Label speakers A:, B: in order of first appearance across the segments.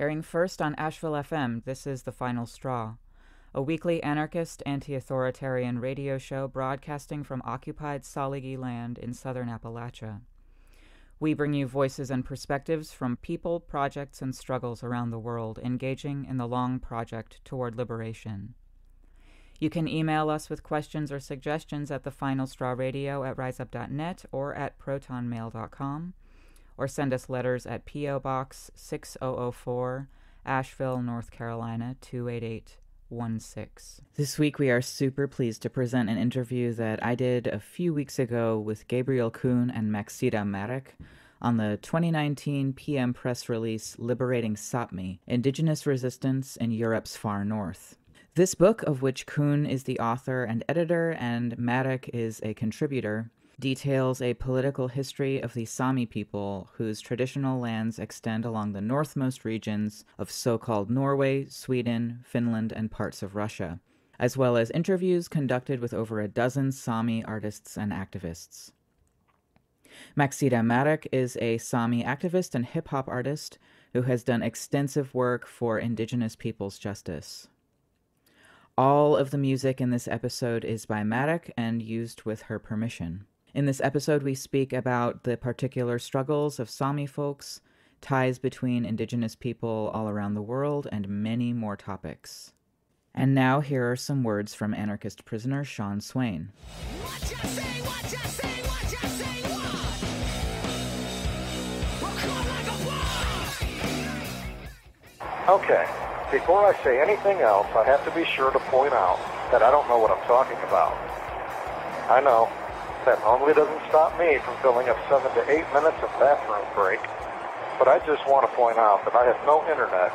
A: Airing first on Asheville FM, this is The Final Straw, a weekly anarchist, anti authoritarian radio show broadcasting from occupied Tsalagi land in southern Appalachia. We bring you voices and perspectives from people, projects, and struggles around the world engaging in the long project toward liberation. You can email us with questions or suggestions at thefinalstrawradio at riseup.net or at protonmail.com, or send us letters at P.O. Box 6004, Asheville, North Carolina 28816. This week we are super pleased to present an interview that I did a few weeks ago with Gabriel Kuhn and Maxida Märak on the 2019 PM press release Liberating Sapmi Indigenous Resistance in Europe's Far North. This book, of which Kuhn is the author and editor and Märak is a contributor, details a political history of the Sami people whose traditional lands extend along the northmost regions of so called Norway, Sweden, Finland, and parts of Russia, as well as interviews conducted with over a dozen Sami artists and activists. Maxida Märak is a Sami activist and hip hop artist who has done extensive work for indigenous peoples' justice. All of the music in this episode is by Märak and used with her permission. In this episode, we speak about the particular struggles of Sami folks, ties between indigenous people all around the world, and many more topics. And now, here are some words from anarchist prisoner Sean Swain.
B: Okay, before I say anything else, I have to be sure to point out that I don't know what I'm talking about. I know. That normally doesn't stop me from filling up seven to eight minutes of bathroom break. But I just want to point out that I have no internet,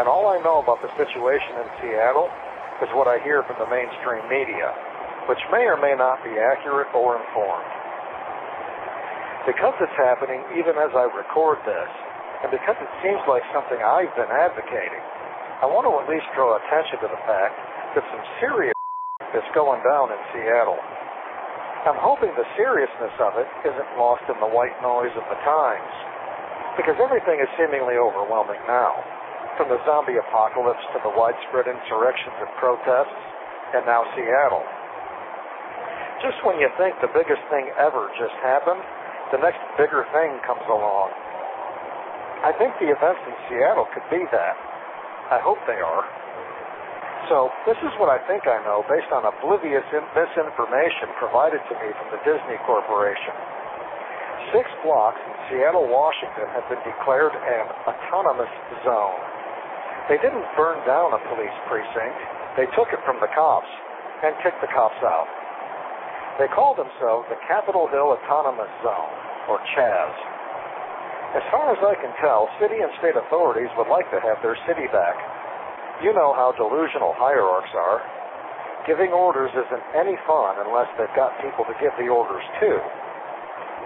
B: and all I know about the situation in Seattle is what I hear from the mainstream media, which may or may not be accurate or informed. Because it's happening even as I record this, and because it seems like something I've been advocating, I want to at least draw attention to the fact that some serious is going down in Seattle. I'm hoping the seriousness of it isn't lost in the white noise of the times, because everything is seemingly overwhelming now, from the zombie apocalypse to the widespread insurrections and protests, and now Seattle. Just when you think the biggest thing ever just happened, the next bigger thing comes along. I think the events in Seattle could be that. I hope they are. So, this is what I think I know based on oblivious misinformation provided to me from the Disney Corporation. Six blocks in Seattle, Washington have been declared an autonomous zone. They didn't burn down a police precinct, they took it from the cops and kicked the cops out. They call themselves the Capitol Hill Autonomous Zone, or CHAZ. As far as I can tell, city and state authorities would like to have their city back. You know how delusional hierarchs are. Giving orders isn't any fun unless they've got people to give the orders to.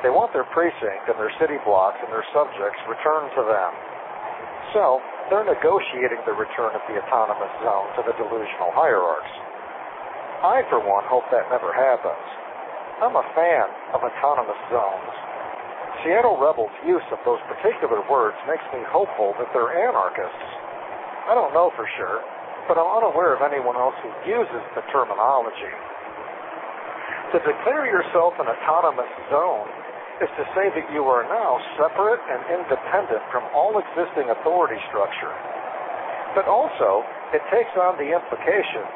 B: They want their precinct and their city blocks and their subjects returned to them. So, they're negotiating the return of the autonomous zone to the delusional hierarchs. I, for one, hope that never happens. I'm a fan of autonomous zones. Seattle Rebels' use of those particular words makes me hopeful that they're anarchists. I don't know for sure, but I'm unaware of anyone else who uses the terminology. To declare yourself an autonomous zone is to say that you are now separate and independent from all existing authority structure. But also, it takes on the implication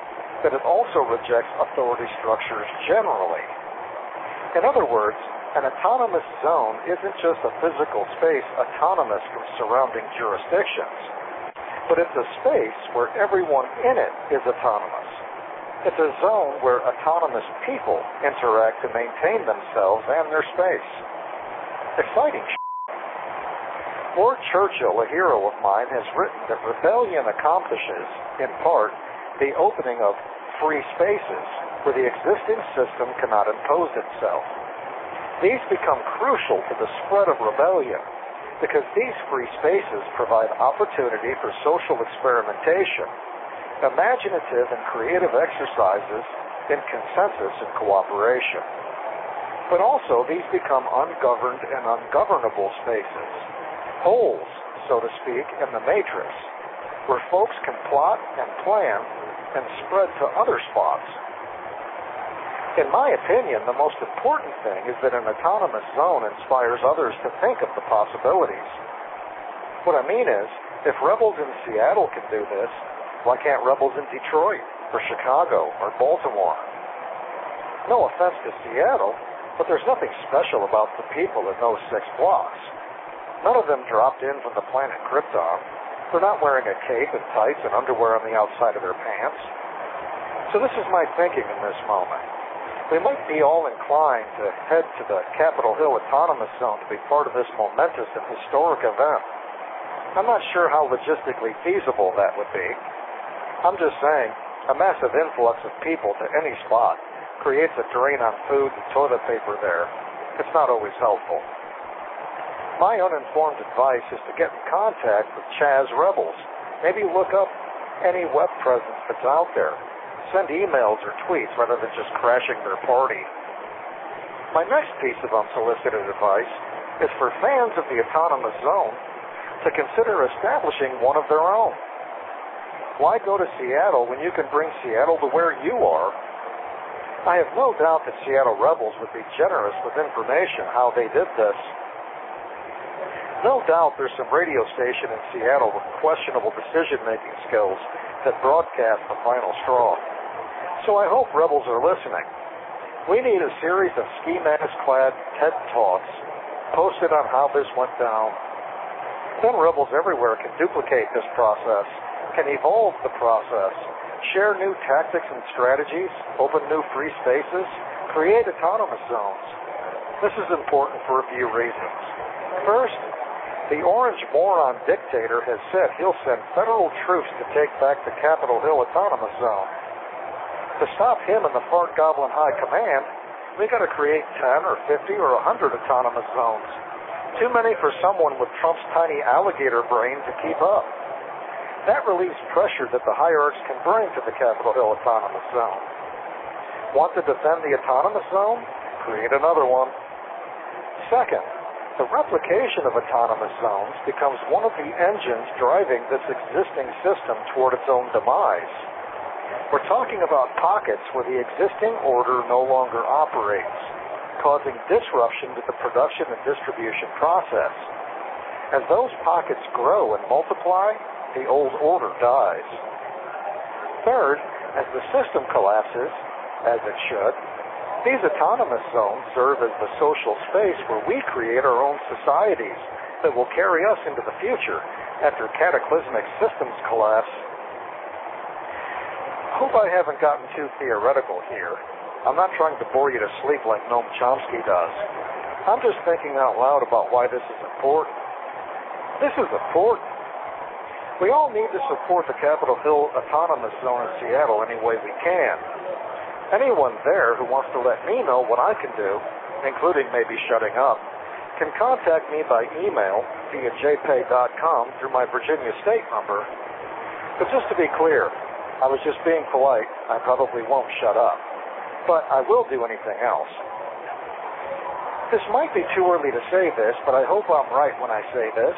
B: that it also rejects authority structures generally. In other words, an autonomous zone isn't just a physical space autonomous from surrounding jurisdictions, but it's a space where everyone in it is autonomous. It's a zone where autonomous people interact to maintain themselves and their space. Exciting Ward Churchill, a hero of mine, has written that rebellion accomplishes, in part, the opening of free spaces where the existing system cannot impose itself. These become crucial to the spread of rebellion because these free spaces provide opportunity for social experimentation, imaginative and creative exercises in consensus and cooperation. But also, these become ungoverned and ungovernable spaces, holes so to speak, in the matrix, where folks can plot and plan and spread to other spots. In my opinion, the most important thing is that an autonomous zone inspires others to think of the possibilities. What I mean is, if rebels in Seattle can do this, why can't rebels in Detroit or Chicago or Baltimore? No offense to Seattle, but there's nothing special about the people in those six blocks. None of them dropped in from the planet Krypton. They're not wearing a cape and tights and underwear on the outside of their pants. So this is my thinking in this moment. We might be all inclined to head to the Capitol Hill Autonomous Zone to be part of this momentous and historic event. I'm not sure how logistically feasible that would be. I'm just saying, a massive influx of people to any spot creates a drain on food and toilet paper there. It's not always helpful. My uninformed advice is to get in contact with Chaz Rebels. Maybe look up any web presence that's out there. Send emails or tweets rather than just crashing their party. My next piece of unsolicited advice is for fans of the autonomous zone to consider establishing one of their own. Why go to Seattle when you can bring Seattle to where you are I have no doubt that Seattle rebels would be generous with information how they did this. No doubt there's some radio station in Seattle with questionable decision-making skills that broadcast the final straw. So I hope rebels are listening. We need a series of ski mask-clad TED Talks posted on how this went down. Then rebels everywhere can duplicate this process, can evolve the process, share new tactics and strategies, open new free spaces, create autonomous zones. This is important for a few reasons. First, the orange moron dictator has said he'll send federal troops to take back the Capitol Hill Autonomous Zone. To stop him and the Fart Goblin High Command, we gotta create 10 or 50 or 100 autonomous zones. Too many for someone with Trump's tiny alligator brain to keep up. That relieves pressure that the hierarchs can bring to the Capitol Hill Autonomous Zone. Want to defend the Autonomous Zone? Create another one. Second, the replication of autonomous zones becomes one of the engines driving this existing system toward its own demise. We're talking about pockets where the existing order no longer operates, causing disruption to the production and distribution process. As those pockets grow and multiply, the old order dies. Third, as the system collapses, as it should, these autonomous zones serve as the social space where we create our own societies that will carry us into the future after cataclysmic systems collapse. Hope I haven't gotten too theoretical here. I'm not trying to bore you to sleep like Noam Chomsky does. I'm just thinking out loud about why this is important. This is important we all need to support the Capitol Hill Autonomous Zone in Seattle any way we can. Anyone there who wants to let me know what I can do, including maybe shutting up, can contact me by email via jpay.com through my Virginia state number. But just to be clear, I was just being polite. I probably won't shut up. But I will do anything else. This might be too early to say this, but I hope I'm right when I say this.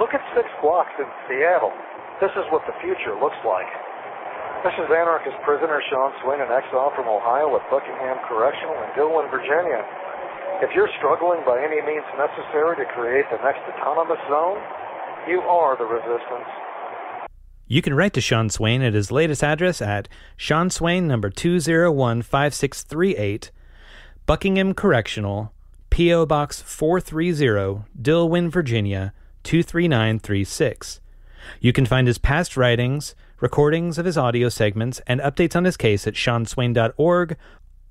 B: Look at six blocks in Seattle. This is what the future looks like. This is anarchist prisoner Sean Swain, an exile from Ohio at Buckingham Correctional in Dillwyn, Virginia. If you're struggling by any means necessary to create the next autonomous zone, you are the resistance.
C: You can write to Sean Swain at his latest address at Sean Swain number 2015638, Buckingham Correctional, P.O. Box 430, Dillwyn, Virginia 23936. You can find his past writings, recordings of his audio segments, and updates on his case at seanswain.org,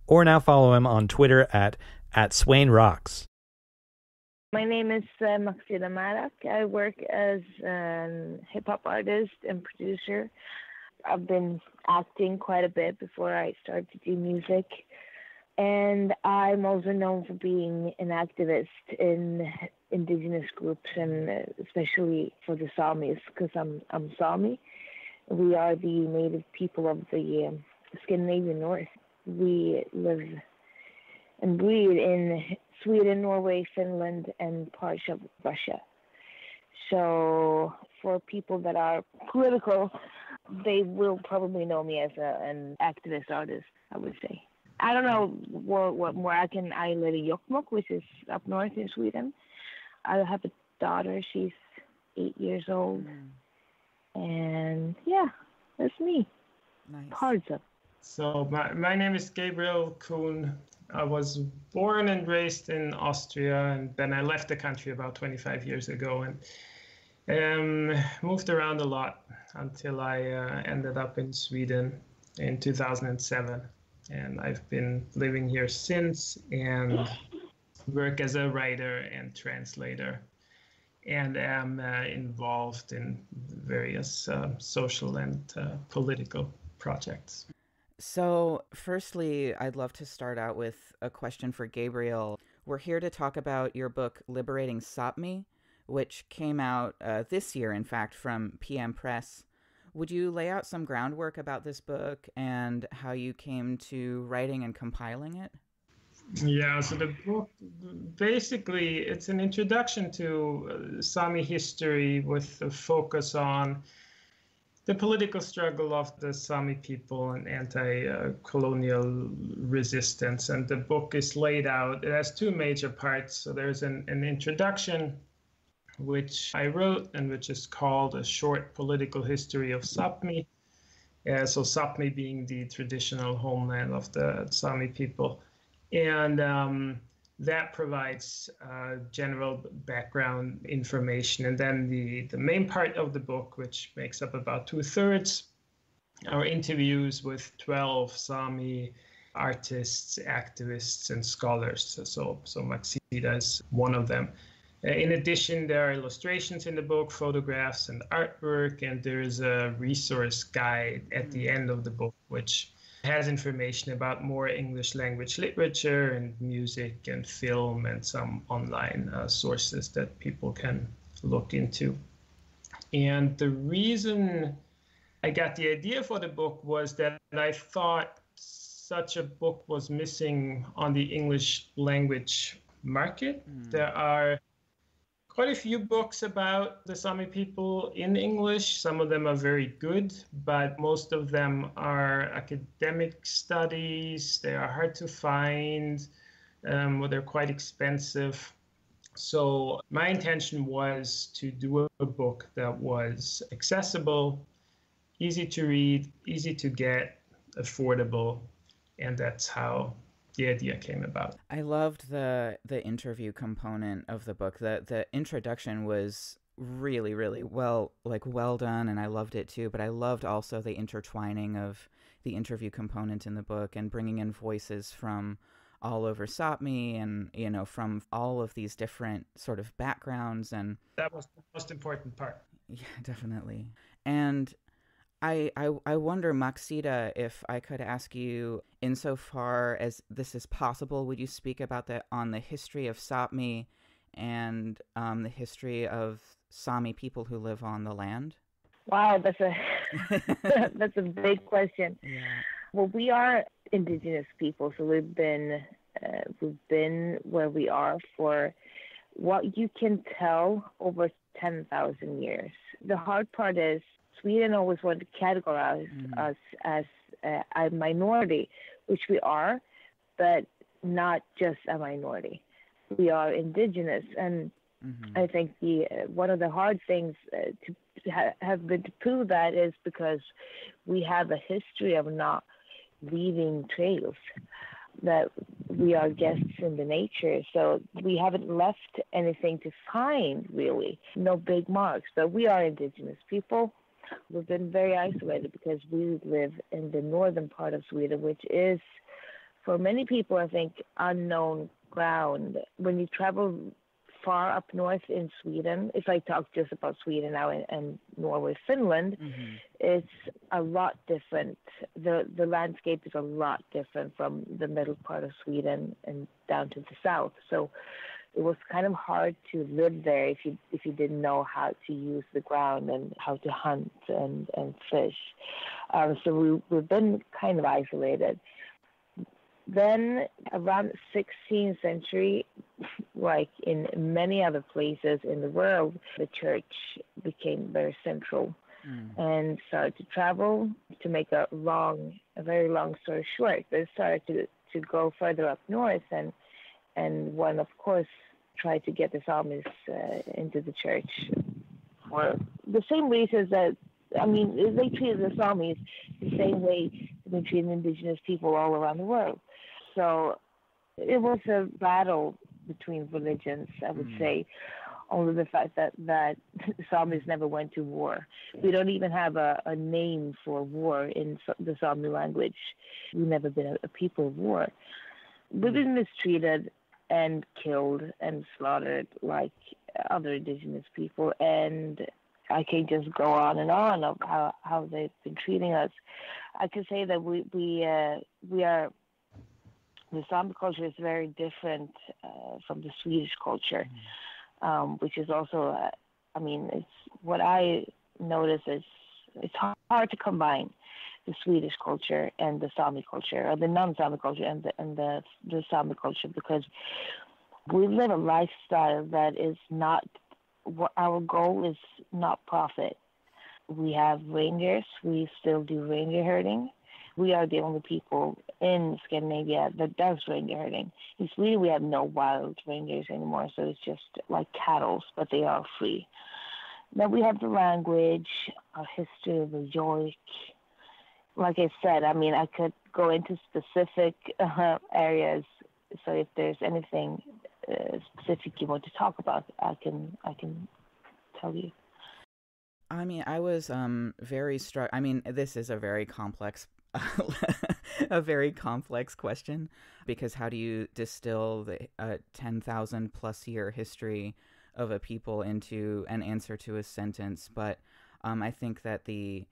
C: or now follow him on Twitter at, at SwainRocks.
D: My name is uh, Märak. I work as a hip hop artist and producer. I've been acting quite a bit before I started to do music. And I'm also known for being an activist in indigenous groups and uh, especially for the Samis because I'm I'm Sami. We are the native people of the um, Scandinavian North. We live and breed in Sweden, Norway, Finland, and parts of Russia. So for people that are political, they will probably know me as a, an activist artist, I would say. I don't know what, what more I can. I live in Jokkmokk, which is up north in Sweden. I have a daughter. She's eight years old. Mm. And yeah, that's me.
A: Nice.
D: Parts of.
E: So my, my name is Gabriel Kuhn. I was born and raised in Austria, and then I left the country about 25 years ago and um, moved around a lot until I uh, ended up in Sweden in 2007. And I've been living here since and work as a writer and translator and am uh, involved in various uh, social and uh, political projects.
A: So, firstly, I'd love to start out with a question for Gabriel. We're here to talk about your book, Liberating Sapmi, which came out uh, this year, in fact, from PM Press. Would you lay out some groundwork about this book and how you came to writing and compiling it?
E: Yeah, so the book basically it's an introduction to uh, Sami history with a focus on the political struggle of the Sami people and anti-colonial resistance. And the book is laid out. It has two major parts. So there's an, an introduction, which I wrote, and which is called a short political history of Sapmi. Uh, so Sapmi being the traditional homeland of the Sami people and um, that provides uh, general background information. And then the, the main part of the book, which makes up about two thirds, are interviews with 12 Sami artists, activists, and scholars. So, so, so Maxida is one of them. Uh, in addition, there are illustrations in the book, photographs, and artwork, and there is a resource guide at the end of the book, which has information about more English language literature and music and film and some online uh, sources that people can look into. And the reason I got the idea for the book was that I thought such a book was missing on the English language market. Mm. There are quite a few books about the Sami people in English. Some of them are very good, but most of them are academic studies. They are hard to find, um, they're quite expensive. So, my intention was to do a book that was accessible, easy to read, easy to get, affordable, and that's how the idea came about.
A: I loved the the interview component of the book. The the introduction was really really well like well done and I loved it too, but I loved also the intertwining of the interview component in the book and bringing in voices from all over Sapmi and you know from all of these different sort of backgrounds and
E: that was the most important part.
A: Yeah, definitely. And I, I, I wonder, Maxida, if I could ask you, insofar as this is possible, would you speak about that on the history of Sapmi and um, the history of Sami people who live on the land?
D: Wow, that's a that's a big question. Yeah. Well, we are indigenous people, so we've been uh, we've been where we are for what you can tell over ten thousand years. The hard part is Sweden always wanted to categorize mm-hmm. us as uh, a minority, which we are, but not just a minority. We are indigenous, and mm-hmm. I think the uh, one of the hard things uh, to ha- have been to prove that is because we have a history of not leaving trails. That we are guests in the nature, so we haven't left anything to find really, no big marks. But we are indigenous people We've been very isolated because we live in the northern part of Sweden, which is, for many people, I think, unknown ground. When you travel far up north in Sweden, if I talk just about Sweden now and, and Norway, Finland, mm-hmm. it's a lot different. The the landscape is a lot different from the middle part of Sweden and down to the south. So it was kind of hard to live there if you if you didn't know how to use the ground and how to hunt and and fish. Um, so we we've been kind of isolated. Then around the 16th century, like in many other places in the world, the church became very central mm. and started to travel. To make a long, a very long story short, they started to to go further up north, and and one of course tried to get the Samis uh, into the church for the same reasons that I mean they treated the Samis the same way they treated indigenous people all around the world. So it was a battle between religions, I would mm. say. Only the fact that that Samis never went to war. We don't even have a, a name for war in the Sami language. We've never been a, a people of war. We've been mistreated and killed and slaughtered like other indigenous people, and I can just go on and on of how, how they've been treating us. I can say that we we uh, we are the Sami culture is very different uh, from the Swedish culture, mm. um, which is also, uh, I mean, it's what I notice is it's hard to combine the Swedish culture and the Sami culture, or the non-Sami culture and the and the the Sami culture, because we live a lifestyle that is not what our goal is not profit. We have reindeers. We still do reindeer herding we are the only people in Scandinavia that does reindeer herding. In Sweden, we have no wild reindeers anymore, so it's just like cattle, but they are free. Then we have the language, our history of the yoik. Like I said, I mean, I could go into specific uh, areas. So if there's anything uh, specific you want to talk about, I can I can tell you.
A: I mean, I was um very struck. I mean, this is a very complex a very complex question because how do you distill the uh, 10,000 plus year history of a people into an answer to a sentence? But um, I think that the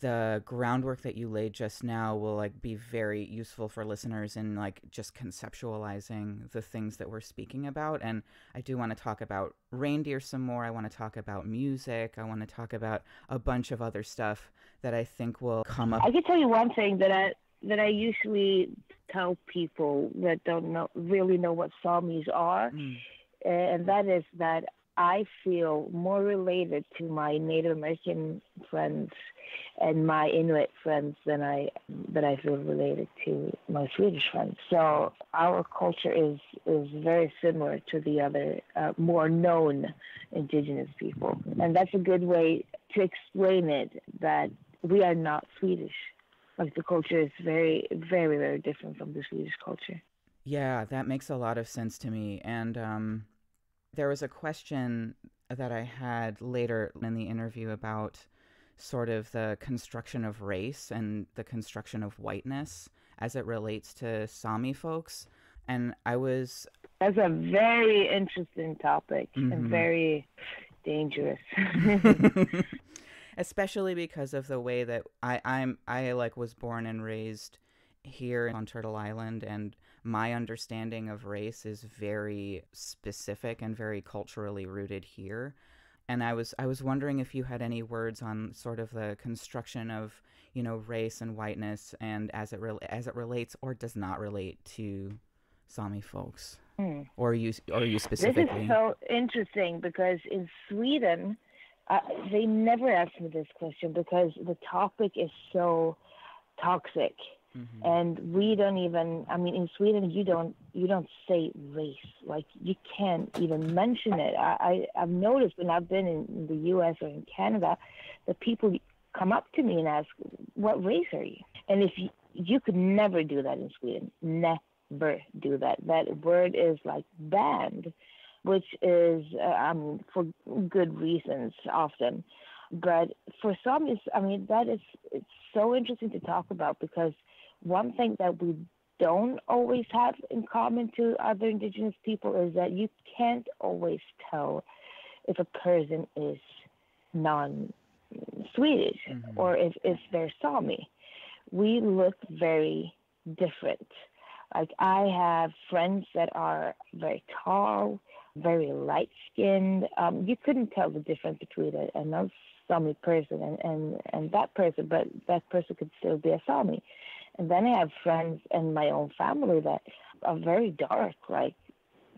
A: the groundwork that you laid just now will like be very useful for listeners in like just conceptualizing the things that we're speaking about and i do want to talk about reindeer some more i want to talk about music i want to talk about a bunch of other stuff that i think will come up
D: i can tell you one thing that i that i usually tell people that don't know really know what samis are mm. and that is that I feel more related to my Native American friends and my Inuit friends than I than I feel related to my Swedish friends. So our culture is is very similar to the other uh, more known indigenous people, and that's a good way to explain it. That we are not Swedish. Like the culture is very very very different from the Swedish culture.
A: Yeah, that makes a lot of sense to me, and um there was a question that I had later in the interview about sort of the construction of race and the construction of whiteness as it relates to Sami folks. And I was.
D: That's a very interesting topic mm-hmm. and very dangerous.
A: Especially because of the way that I, I'm I like was born and raised here on Turtle Island and my understanding of race is very specific and very culturally rooted here. And I was I was wondering if you had any words on sort of the construction of you know race and whiteness and as it re- as it relates or does not relate to Sami folks, mm. or you or you specifically.
D: This is so interesting because in Sweden, uh, they never ask me this question because the topic is so toxic Mm-hmm. And we don't even I mean in Sweden you don't you don't say race. Like you can't even mention it. I, I, I've noticed when I've been in the US or in Canada that people come up to me and ask, What race are you? And if you you could never do that in Sweden. Never do that. That word is like banned, which is um for good reasons often. But for some, it's, I mean, that is it's so interesting to talk about because one thing that we don't always have in common to other indigenous people is that you can't always tell if a person is non Swedish mm-hmm. or if, if they're Sami. We look very different. Like I have friends that are very tall, very light skinned. Um, you couldn't tell the difference between a, a non Sami person and, and, and that person, but that person could still be a Sami And then I have friends in my own family that are very dark. Like,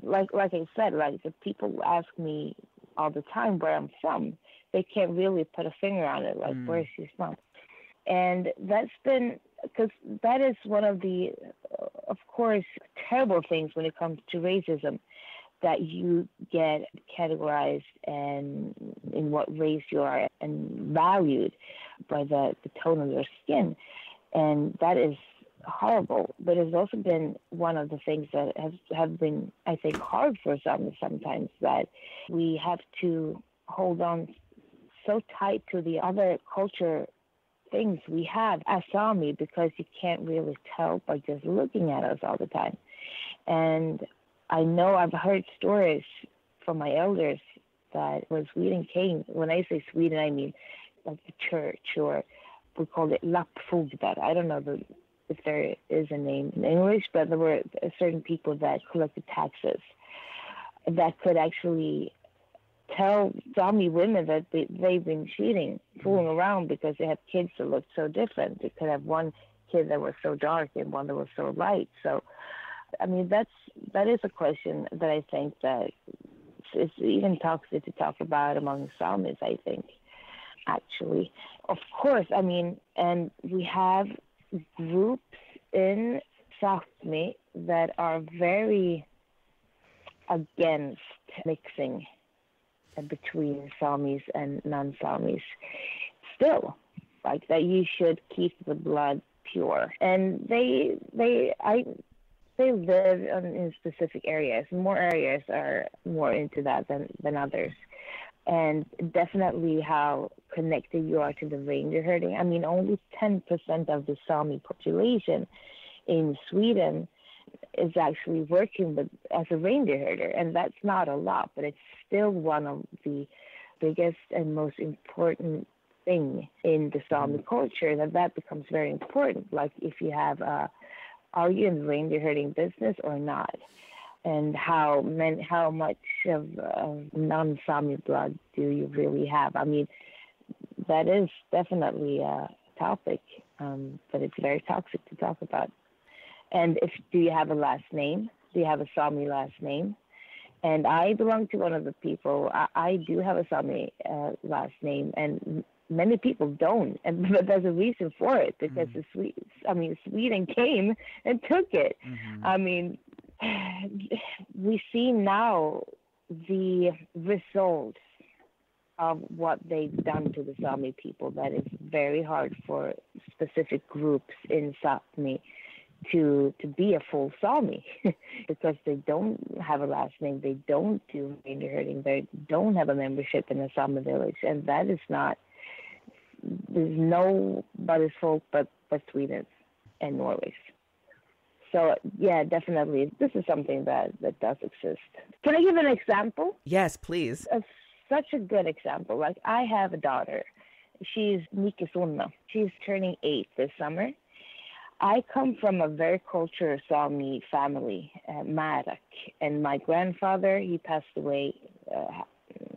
D: like, like I said, like the people ask me all the time where I'm from. They can't really put a finger on it. Like, mm. where is she from? And that's been because that is one of the, of course, terrible things when it comes to racism that you get categorized and in what race you are and valued by the, the tone of your skin. And that is horrible. But it's also been one of the things that has have been, I think, hard for some sometimes that we have to hold on so tight to the other culture things we have as Sami because you can't really tell by just looking at us all the time. And I know I've heard stories from my elders that when Sweden came, when I say Sweden, I mean like the church or we called it lappfogdar. I don't know the, if there is a name in English, but there were certain people that collected taxes that could actually tell Sami women that they, they've been cheating, mm-hmm. fooling around because they have kids that look so different. They could have one kid that was so dark and one that was so light. So I mean, that's that is a question that I think that it's even toxic to talk about among Samis. I think, actually, of course. I mean, and we have groups in Sápmi that are very against mixing between Samis and non-Samis. Still, like that, you should keep the blood pure, and they they I they live in specific areas. More areas are more into that than, than others. And definitely how connected you are to the reindeer herding. I mean, only 10% of the Sami population in Sweden is actually working with, as a reindeer herder. And that's not a lot, but it's still one of the biggest and most important thing in the Sami mm-hmm. culture that that becomes very important. Like if you have a are you in the reindeer herding business or not? And how many, how much of uh, non-Sami blood do you really have? I mean, that is definitely a topic, um, but it's very toxic to talk about. And if do you have a last name? Do you have a Sami last name? And I belong to one of the people. I, I do have a Sami uh, last name, and many people don't, and but there's a reason for it because mm-hmm. the Swedes, I mean, Sweden came and took it. Mm-hmm. I mean, we see now the results of what they've done to the Sami people. That is very hard for specific groups in Sapmi to to be a full Sami because they don't have a last name, they don't do reindeer herding, they don't have a membership in a Sami village, and that is not there's nobody's fault but but Sweden and Norway's. So yeah, definitely, this is something that that does exist. Can I give an example?
A: Yes, please.
D: Such a good example. Like I have a daughter. She's Nika Sonna. She's turning eight this summer. I come from a very cultural Sami family, uh, Märak, and my grandfather he passed away. Uh,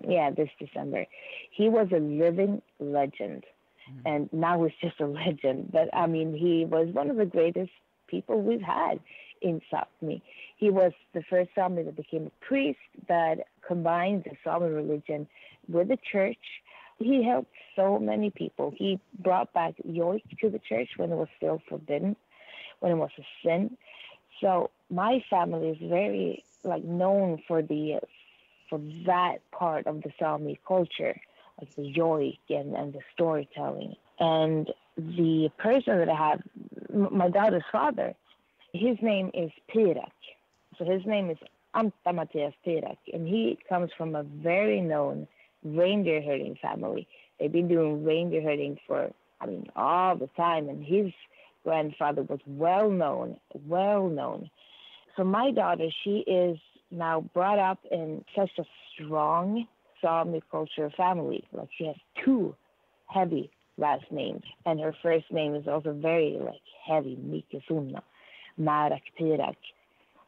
D: yeah, this December. He was a living legend mm-hmm. and now he's just a legend. But I mean, he was one of the greatest people we've had in Sapmi. He was the first Sami that became a priest that combined the Sami religion with the church. He helped so many people. He brought back yoik to the church when it was still forbidden, when it was a sin. So my family is very like known for the for that part of the Sami culture like the yoik and, and the storytelling. And the person that I have, my daughter's father, his name is Pirak. So his name is Anta Pirak, and he comes from a very known reindeer herding family. They've been doing reindeer herding for, I mean, all the time, and his grandfather was well known, well known. So my daughter, she is now brought up in such a strong Sami culture family. Like she has two heavy last name. and her first name is also very like heavy, Mikesuna, Marak Pirak.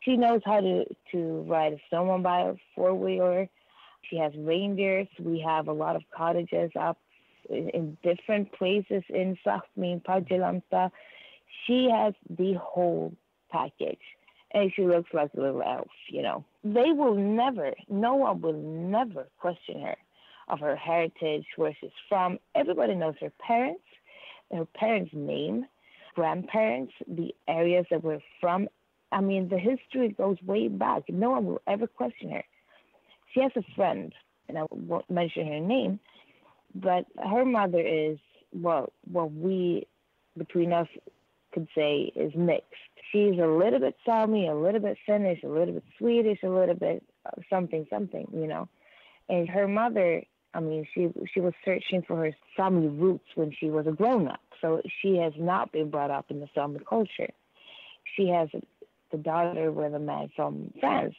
D: She knows how to to ride a snowmobile, four wheeler. She has reindeers. We have a lot of cottages up in, in different places in Sápmi, Padjelanta. She has the whole package, and she looks like a little elf, you know. They will never, no one will never question her of her heritage, where she's from. Everybody knows her parents, her parents' name, grandparents, the areas that we're from. I mean, the history goes way back. No one will ever question her. She has a friend, and I won't mention her name, but her mother is well, what we between us could say is mixed. She's a little bit Sami, a little bit Finnish, a little bit Swedish, a little bit something, something, you know. And her mother I mean, she she was searching for her Sami roots when she was a grown up. So she has not been brought up in the Sami culture. She has the daughter with a man from France.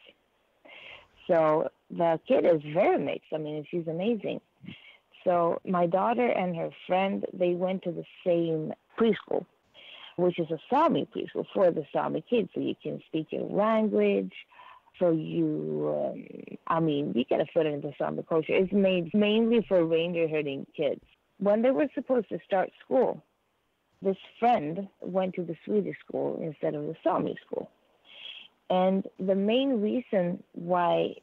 D: So the kid is very mixed. I mean, she's amazing. So my daughter and her friend, they went to the same preschool, which is a Sami preschool for the Sami kids, so you can speak your language so you, um, I mean, you get a foot into Samba culture. It's made mainly for reindeer herding kids. When they were supposed to start school, this friend went to the Swedish school instead of the Sami school. And the main reason why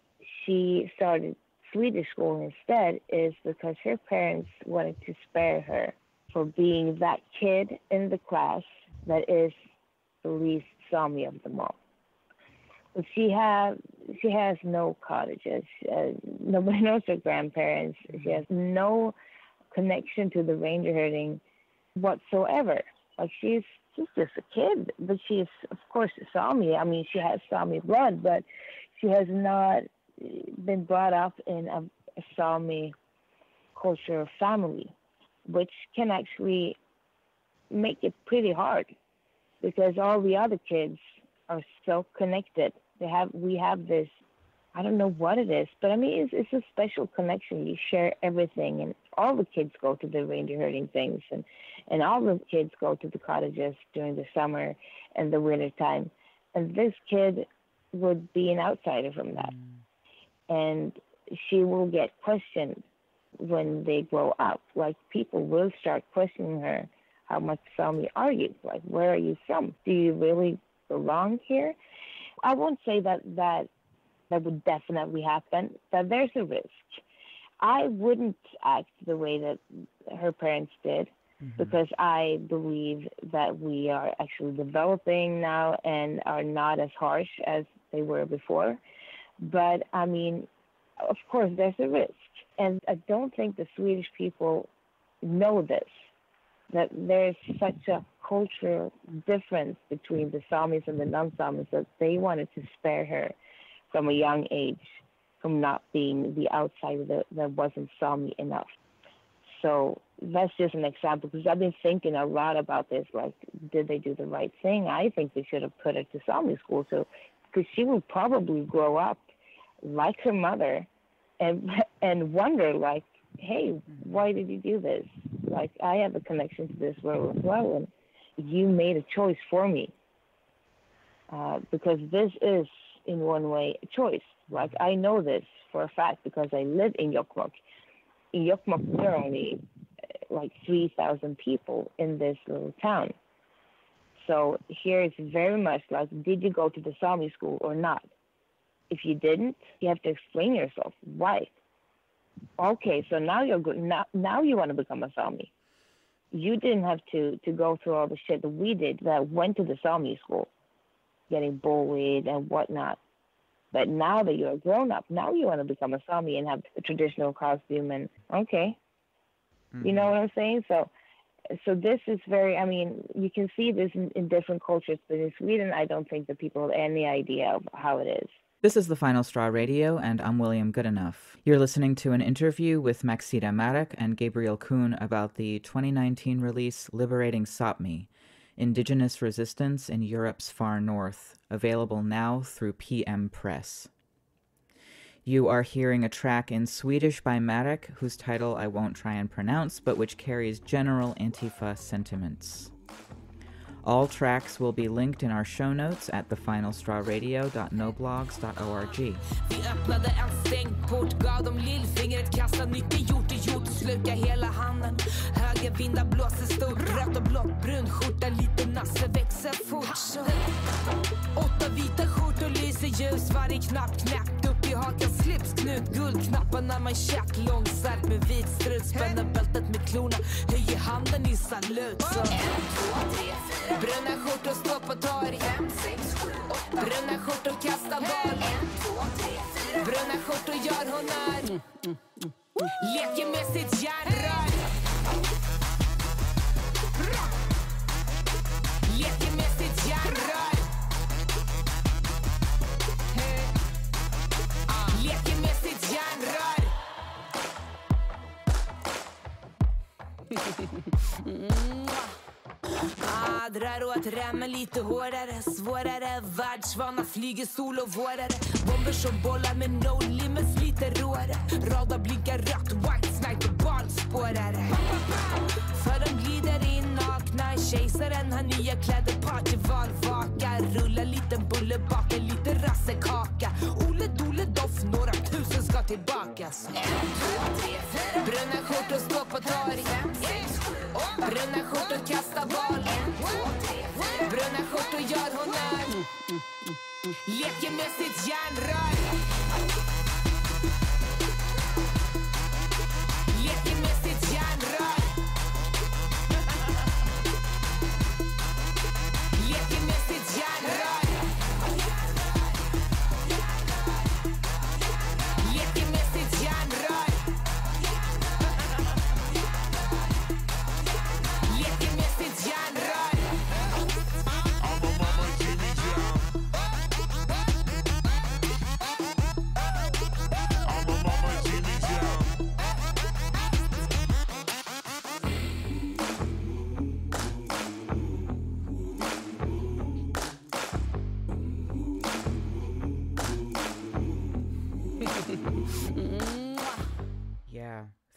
D: she started Swedish school instead is because her parents wanted to spare her for being that kid in the class that is the least Sami of them all she have she has no cottages. Uh, nobody knows her grandparents. She has no connection to the reindeer herding whatsoever. Like she's she's just a kid, but she's of course Sami. I mean, she has Sami blood, but she has not been brought up in a, a Sami culture family, which can actually make it pretty hard because all the other kids are so connected they have we have this I don't know what it is, but I mean it's it's a special connection. You share everything, and all the kids go to the reindeer herding things, and and all the kids go to the cottages during the summer and the winter time, and this kid would be an outsider from that, and she will get questioned when they grow up. Like people will start questioning her, how much Sami are you? Like where are you from? Do you really belong here? I won't say that that that would definitely happen. That there's a risk. I wouldn't act the way that her parents did mm-hmm. because I believe that we are actually developing now and are not as harsh as they were before. But I mean, of course, there's a risk. And I don't think the Swedish people know this that there's such a cultural difference between the Samis and the non-Samis that they wanted to spare her from a young age from not being the outsider that, that wasn't Sami enough. So that's just an example because I've been thinking a lot about this. Like, did they do the right thing? I think they should have put her to Sami school so because she would probably grow up like her mother and and wonder like hey, why did you do this? Like, I have a connection to this world as well, and you made a choice for me. Uh, because this is, in one way, a choice. Like, I know this for a fact because I live in Jokkmokk. In Jokkmokk, there are only uh, like 3,000 people in this little town. So here it's very much like, did you go to the Sami school or not? If you didn't, you have to explain yourself. Why? Okay, so now you're good. Now, now you want to become a Sami. You didn't have to to go through all the shit that we did that went to the Sami school, getting bullied and whatnot. But now that you're a grown up, now you want to become a Sami and have a traditional costume and okay, mm-hmm. you know mm-hmm. what I'm saying? So, so this is very. I mean, you can see this in, in different cultures, but in Sweden, I don't think that people have any idea of how it is.
A: This is the Final Straw Radio, and I'm William Goodenough. You're listening to an interview with Maxida Märak and Gabriel Kuhn about the 2019 release Liberating Sapmi Indigenous Resistance in Europe's Far North, available now through PM Press. You are hearing a track in Swedish by Märak, whose title I won't try and pronounce, but which carries general Antifa sentiments. All tracks will be linked in our show notes at thefinalstrawradio.noblogs.org.
F: Vi öppnade en stängd lillfingret, gjort och gjort, sluka hela handen. Högervindar blåser stort, rött och blått, brun skjorta, lite nasse, växer fort. Åtta vita skjortor lyser ljus, varje knapp knäppt upp i hakan, slipsknut, guldknappar när man tjack, långsamt med vit strut, spänner bältet med klorna, höjer handen i salut. Så. En, två, tre, fyra. Bruna skjortor står på torg. Fem, sex, sju, åtta. Bruna skjortor kastar boll. En, två, tre, fyra. Bruna skjortor gör honnör. Leker med sitt Ah, drar åt remmen lite hårdare, svårare. Världsvana flyger sol och vårare. Bomber som bollar med no limits, lite råare. Radar blinkar rött, white sniper, balspårare För de glider in nakna Kejsaren. Har nya kläder, partyval, vaka Rullar liten bulle, bakar lite rassekaka. Ole Dole Doff, några tusen ska tillbakas Bruna skjortor står på torg. Bruna skjortor kastar boll Bruna skjortor gör honnör. Leker med sitt järnrör.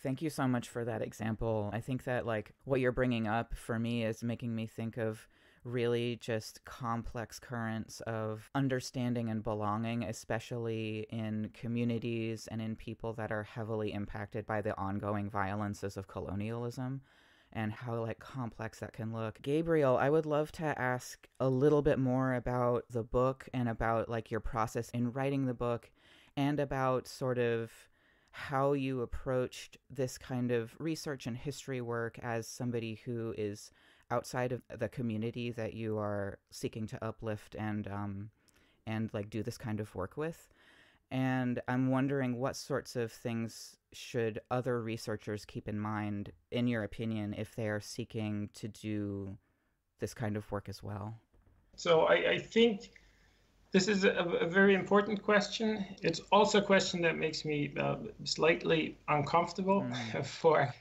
A: Thank you so much for that example. I think that, like, what you're bringing up for me is making me think of really just complex currents of understanding and belonging, especially in communities and in people that are heavily impacted by the ongoing violences of colonialism and how like complex that can look. Gabriel, I would love to ask a little bit more about the book and about like your process in writing the book and about sort of how you approached this kind of research and history work as somebody who is outside of the community that you are seeking to uplift and um, and like do this kind of work with. And I'm wondering what sorts of things should other researchers keep in mind, in your opinion, if they are seeking to do this kind of work as well?
E: So I, I think this is a, a, very important question. It's also a question that makes me uh, slightly uncomfortable mm. for,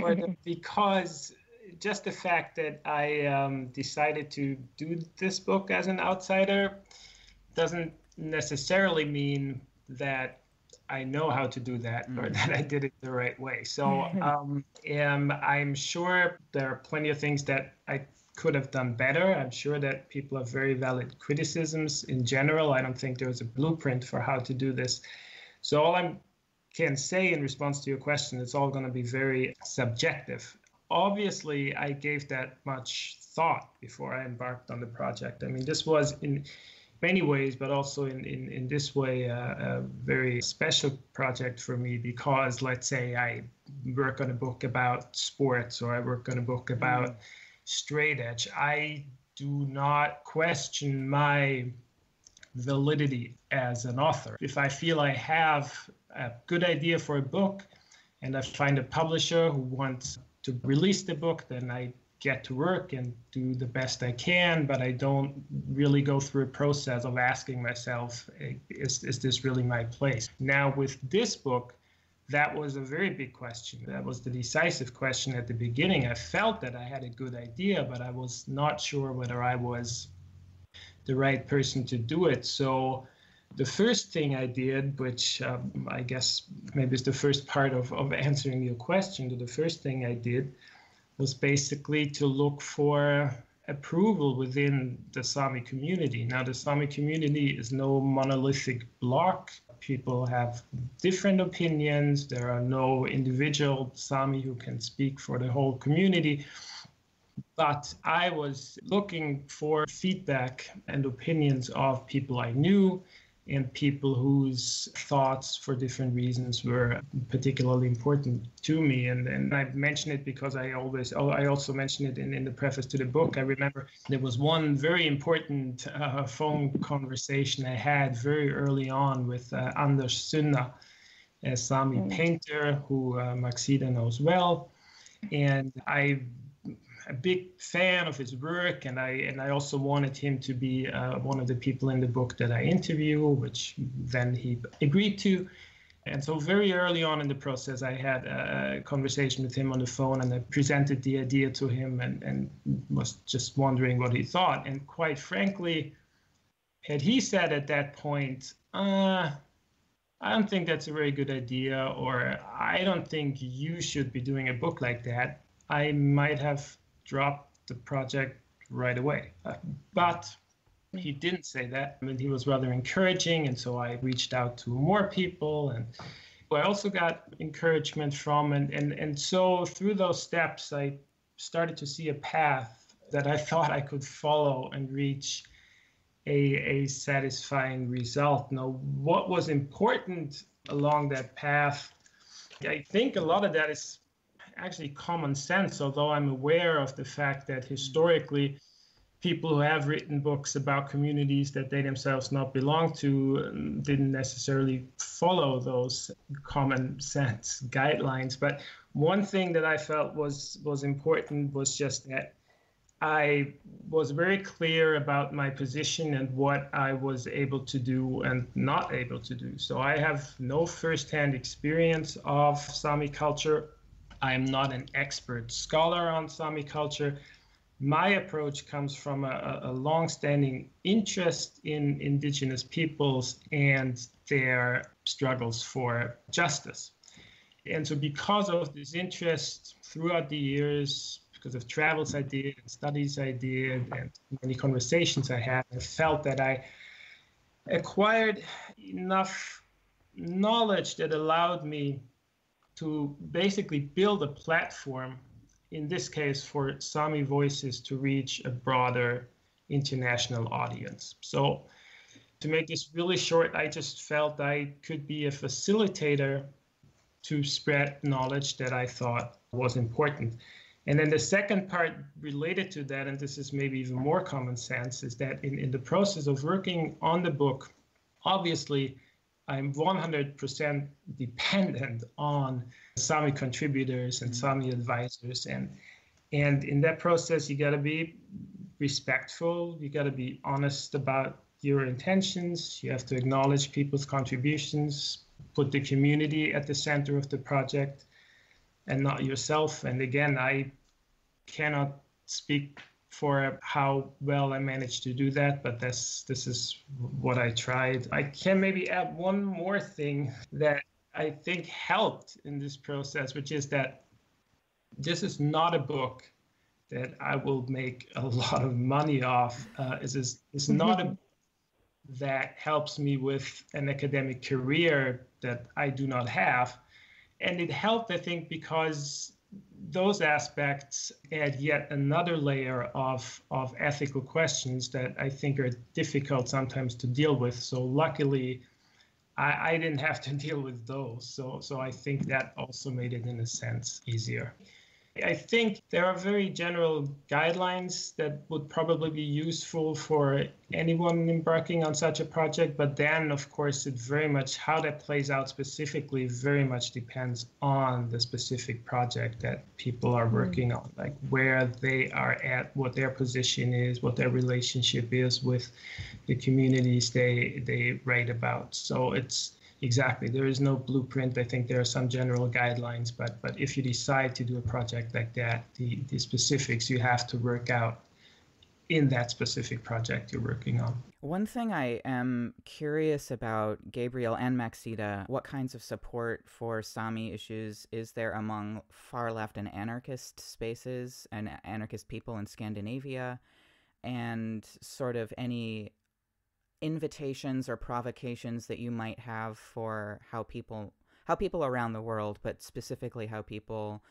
E: for the, because just the fact that I um, decided to do this book as an outsider doesn't necessarily mean that I know how to do that mm. or that I did it the right way. So um, um, I'm sure there are plenty of things that I could have done better. I'm sure that people have very valid criticisms in general. I don't think there's a blueprint for how to do this. So all I can say in response to your question, it's all going to be very subjective. Obviously, I gave that much thought before I embarked on the project. I mean, this was in many ways, but also in, in, in this way, uh, a very special project for me because, let's say, I work on a book about sports or I work on a book about mm straight edge. I do not question my validity as an author. If I feel I have a good idea for a book and I find a publisher who wants to release the book, then I get to work and do the best I can, but I don't really go through a process of asking myself, is, is this really my place? Now, with this book, that was a very big question. That was the decisive question at the beginning. I felt that I had a good idea, but I was not sure whether I was the right person to do it. So the first thing I did, which um, I guess maybe is the first part of, of answering your question, the first thing I did was basically to look for approval within the Sami community. Now, the Sami community is no monolithic block. People have different opinions. There are no individual Sami who can speak for the whole community. But I was looking for feedback and opinions of people I knew and people whose thoughts for different reasons were particularly important to me. And, and i mention it because i always oh, i also mention it in, in the preface to the book. I remember there was one very important uh, phone conversation i had very early on with uh, anders sunna a sami mm. painter who uh, maxida knows well. And i a big fan of his work, and I and I also wanted him to be uh, one of the people in the book that I interview, which then he agreed to. And so very early on in the process, I had a conversation with him on the phone, and I presented the idea to him, and and was just wondering what he thought. And quite frankly, had he said at that point, uh, I don't think that's a very good idea, or I don't think you should be doing a book like that, I might have dropped the project right away. Uh, but he didn't say that. I mean, he was rather encouraging, and so I reached out to more people, and I also got encouragement from, and and and so through those steps, I started to see a path that I thought I could follow and reach a a satisfying result. Now, what was important along that path? I think a lot of that is actually common sense, although I'm aware of the fact that historically, people who have written books about communities that they themselves not belong to um, didn't necessarily follow those common sense guidelines. But one thing that I felt was was important was just that I was very clear about my position and what I was able to do and not able to do. So I have no firsthand experience of Sami culture I am not an expert scholar on Sami culture. My approach comes from a, a long-standing interest in indigenous peoples and their struggles for justice. And so because of this interest throughout the years, because of travels I did and studies I did and many conversations I had, I felt that I acquired enough knowledge that allowed me to basically build a platform, in this case for Sami voices to reach a broader international audience. So to make this really short, I just felt I could be a facilitator to spread knowledge that I thought was important. And then the second part related to that, and this is maybe even more common sense, is that in, in the process of working on the book, obviously I'm 100% dependent on Sami contributors and mm-hmm. Sami advisors. And, and in that process, you got to be respectful, you got to be honest about your intentions, you have to acknowledge people's contributions, put the community at the center of the project and not yourself. And again, I cannot speak for how well I managed to do that, but this this is what I tried. I can maybe add one more thing that I think helped in this process, which is that this is not a book that I will make a lot of money off. Uh, is is it's not a that helps me with an academic career that I do not have, and it helped I think because those aspects add yet another layer of, of ethical questions that I think are difficult sometimes to deal with. So luckily, I, I didn't have to deal with those. So so I think that also made it in a sense easier. I think there are very general guidelines that would probably be useful for anyone embarking on such a project. But then, of course, it very much how that plays out specifically very much depends on the specific project that people are working on, like where they are at, what their position is, what their relationship is with the communities they they write about. So it's Exactly. There is no blueprint. I think there are some general guidelines, but but if you decide to do a project like that, the, the specifics you have to work out in that specific project you're working on.
A: One thing I am curious about, Gabriel and Maxida, what kinds of support for Sami issues is there among far left and anarchist spaces and anarchist people in Scandinavia? And sort of any invitations or provocations that you might have for how people how people around the world, but specifically how people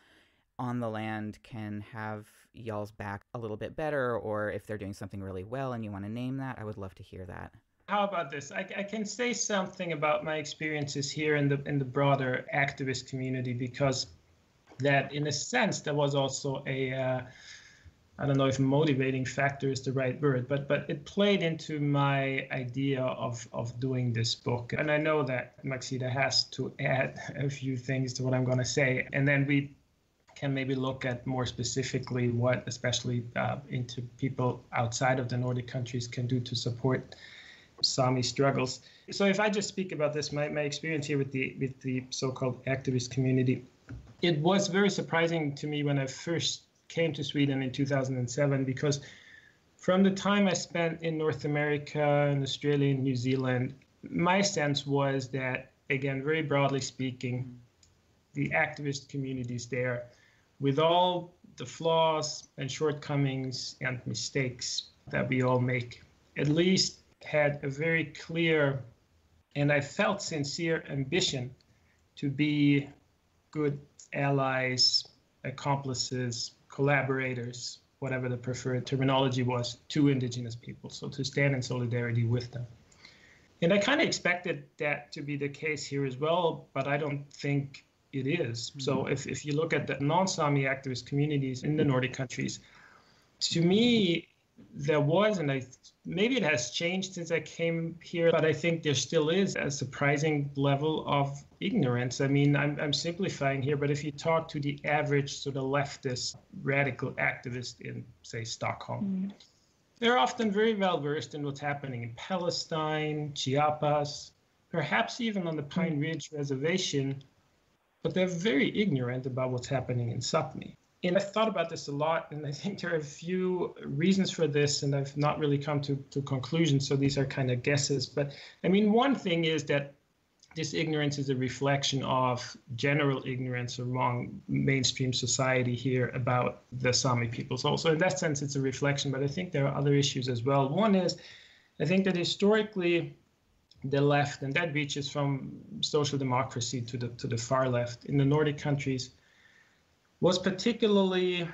A: on the land can have y'all's back a little bit better, or if they're doing something really well and you want to name that, I would love to hear that.
E: How about this? I, I can say something about my experiences here in the in the broader activist community because that, in a sense, there was also a uh, I don't know if motivating factor is the right word, but but it played into my idea of of doing this book. And I know that Maxida has to add a few things to what I'm going to say, and then we can maybe look at more specifically what, especially uh, into people outside of the Nordic countries, can do to support Sami struggles. So if I just speak about this, my, my experience here with the with the so-called activist community, it was very surprising to me when I first came to Sweden in 2007 because from the time I spent in North America and Australia and New Zealand, my sense was that, again, very broadly speaking, the activist communities there with all the flaws and shortcomings and mistakes that we all make, at least had a very clear and I felt sincere ambition to be good allies, accomplices, collaborators, whatever the preferred terminology was, to Indigenous people. So to stand in solidarity with them. And I kind of expected that to be the case here as well, but I don't think it is. Mm-hmm. So if, if you look at the non-Sami activist communities in the Nordic countries, to me, there was, and I maybe it has changed since I came here, but I think there still is a surprising level of ignorance. I mean, I'm, I'm simplifying here, but if you talk to the average sort of leftist radical activist in, say, Stockholm, mm. they're often very well versed in what's happening in Palestine, Chiapas, perhaps even on the Pine mm. Ridge Reservation but they're very ignorant about what's happening in Sapmi. And I thought about this a lot, and I think there are a few reasons for this, and I've not really come to, to conclusions, so these are kind of guesses. But I mean, one thing is that this ignorance is a reflection of general ignorance among mainstream society here about the Sami peoples. Also, in that sense, it's a reflection, but I think there are other issues as well. One is, I think that historically, the left, and that reaches from social democracy to the to the far left in the Nordic countries, was particularly,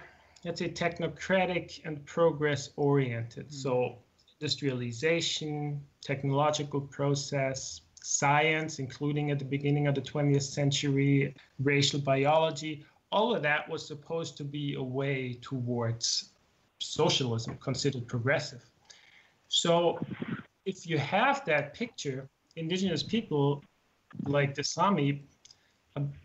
E: let's say, technocratic and progress oriented. Mm-hmm. So industrialization, technological process, science, including at the beginning of the 20th century, racial biology, all of that was supposed to be a way towards socialism, considered progressive. So if you have that picture, indigenous people like the Sami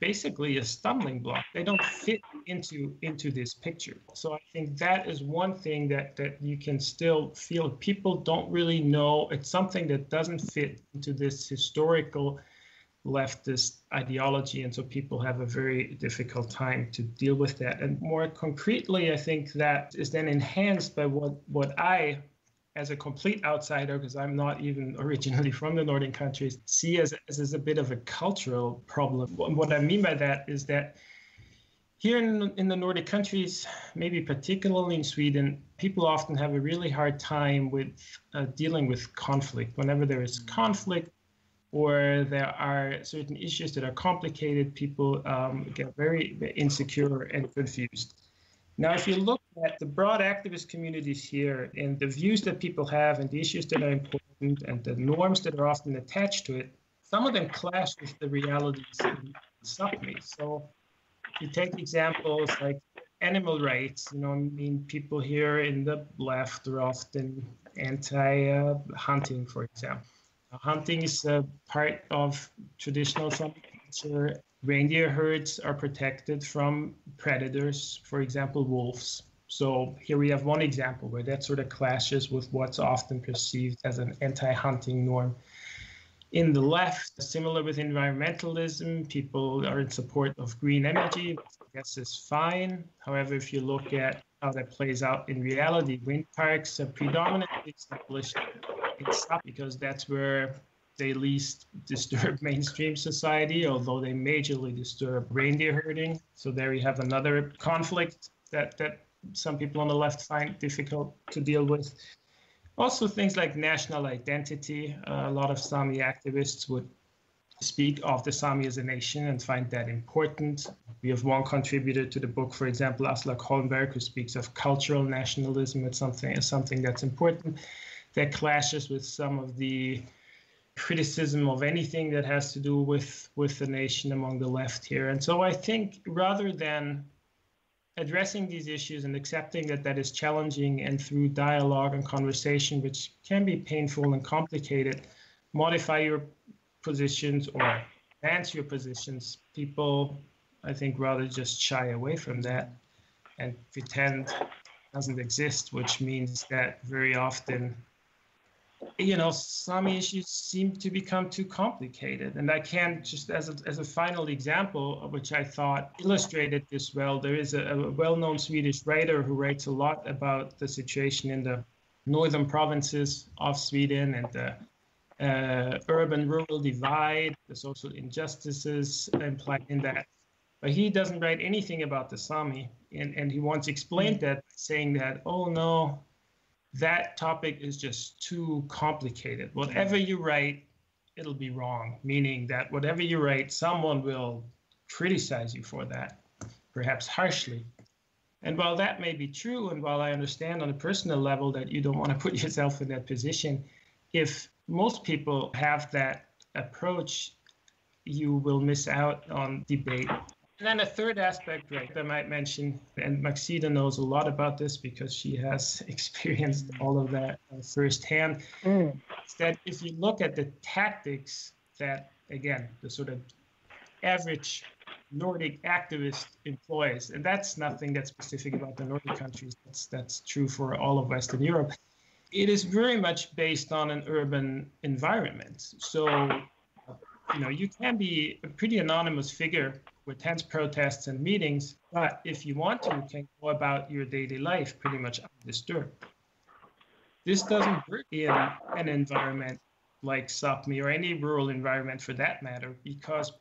E: basically a stumbling block. They don't fit into into this picture. So I think that is one thing that that you can still feel. People don't really know. It's something that doesn't fit into this historical leftist ideology and so people have a very difficult time to deal with that and more concretely i think that is then enhanced by what what i as a complete outsider, because I'm not even originally from the northern countries, see as, as, as a bit of a cultural problem. What I mean by that is that here in, in the Nordic countries, maybe particularly in Sweden, people often have a really hard time with uh, dealing with conflict. Whenever there is conflict or there are certain issues that are complicated, people um, get very insecure and confused. Now, if you look at the broad activist communities here and the views that people have and the issues that are important and the norms that are often attached to it, some of them clash with the realities in Sapmi. So if you take examples like animal rights, you know, I mean, people here in the left are often anti-hunting, uh, for example. hunting is a part of traditional Sami culture Reindeer herds are protected from predators, for example, wolves. So here we have one example where that sort of clashes with what's often perceived as an anti-hunting norm. In the left, similar with environmentalism, people are in support of green energy, which I guess is fine. However, if you look at how that plays out in reality. Wind parks are predominantly established in Sap because that's where they least disturb mainstream society, although they majorly disturb reindeer herding. So there you have another conflict that, that some people on the left find difficult to deal with. Also, things like national identity. Uh, a lot of Sami activists would speak of the Sami as a nation and find that important. We have one contributor to the book, for example, Aslak Holmberg, who speaks of cultural nationalism as something as something that's important. That clashes with some of the criticism of anything that has to do with with the nation among the left here. And so I think rather than addressing these issues and accepting that that is challenging and through dialogue and conversation, which can be painful and complicated, modify your positions or advance your positions, people, I think, rather just shy away from that and pretend doesn't exist, which means that very often you know, some issues seem to become too complicated. And I can just, as a, as a final example, which I thought illustrated this well, there is a, a well known Swedish writer who writes a lot about the situation in the northern provinces of Sweden and the uh, urban rural divide, the social injustices implied in that. But he doesn't write anything about the Sami. And, and he once explained that saying that, oh no, that topic is just too complicated. Whatever you write, it'll be wrong, meaning that whatever you write, someone will criticize you for that, perhaps harshly. And while that may be true, and while I understand on a personal level that you don't want to put yourself in that position, if most people have that approach, you will miss out on debate and then a third aspect, right, I might mention, and Maxida knows a lot about this because she has experienced all of that uh, firsthand, mm. is that if you look at the tactics that, again, the sort of average Nordic activist employs, and that's nothing that's specific about the Nordic countries, that's, that's true for all of Western Europe, it is very much based on an urban environment. So, you know, you can be a pretty anonymous figure with tense protests and meetings, but if you want to, you can go about your daily life pretty much undisturbed. This doesn't work in an environment like Sapmi or any rural environment for that matter, because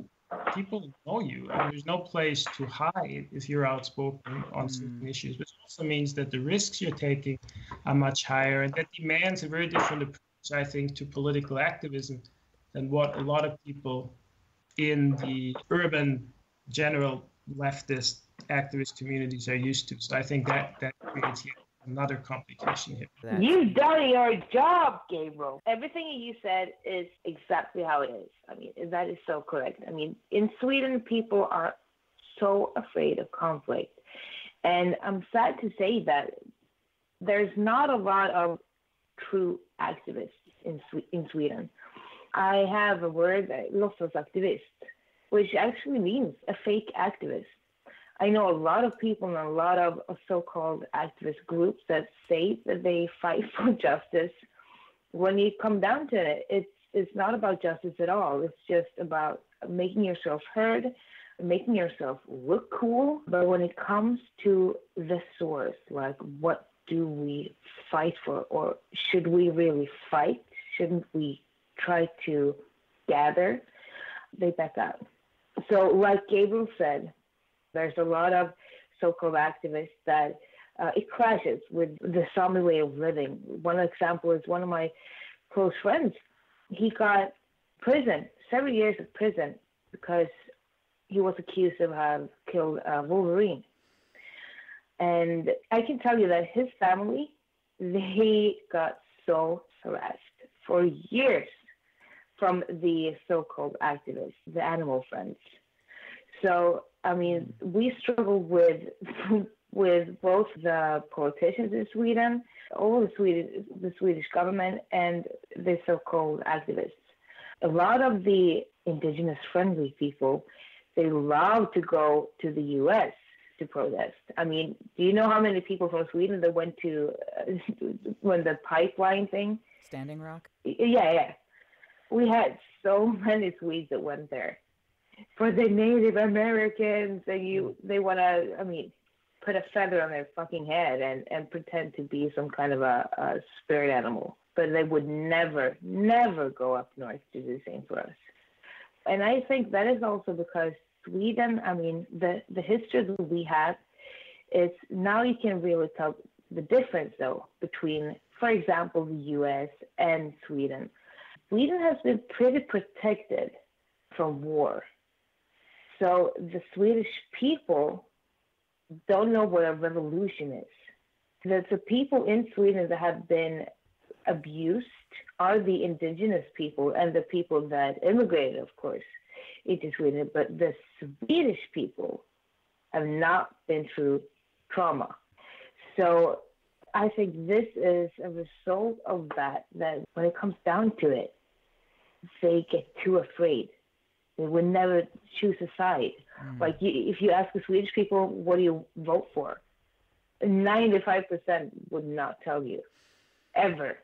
E: people know you and there's no place to hide if you're outspoken on mm. certain issues, which also means that the risks you're taking are much higher and that demands a very different approach, I think, to political activism than what a lot of people in the urban general leftist activist communities are used to. So I think that that creates another complication here.
D: You've done your job, Gabriel. Everything you said is exactly how it is. I mean, that is so correct. I mean, in Sweden, people are so afraid of conflict. And I'm sad to say that there's not a lot of true activists in, in Sweden. I have a word, låtsasaktivist, which actually means a fake activist. I know a lot of people and a lot of so-called activist groups that say that they fight for justice. When you come down to it, it's it's not about justice at all. It's just about making yourself heard, making yourself look cool. But when it comes to the source, like what do we fight for, or should we really fight? Shouldn't we try to gather? They back out. So, like Gabriel said, there's a lot of so-called activists that uh, it clashes with the Sami way of living. One example is one of my close friends. He got prison, several years of prison, because he was accused of having killed a Wolverine. And I can tell you that his family, they got so harassed for years from the so-called activists, the animal friends. So, I mean, we struggle with with both the politicians in Sweden, all the Swedish the Swedish government, and the so-called activists. A lot of the indigenous-friendly people, they love to go to the U.S. to protest. I mean, do you know how many people from Sweden that went to uh, when the pipeline thing?
A: Standing Rock.
D: Yeah, yeah we had so many Swedes that went there for the Native Americans, and you they want to. I mean, put a feather on their fucking head and, and pretend to be some kind of a, a spirit animal. But they would never, never go up north to do the same for us. And I think that is also because Sweden, I mean, the, the history that we have, it's now you can really tell the difference though between, for example, the US and Sweden. Sweden has been pretty protected from war. So the Swedish people don't know what a revolution is. The, the people in Sweden that have been abused are the indigenous people and the people that immigrated, of course, into Sweden. But the Swedish people have not been through trauma. So I think this is a result of that, that when it comes down to it, they get too afraid. They would never choose a side. Mm. Like you, if you ask the Swedish people, what do you vote for? 95% would not tell you, ever.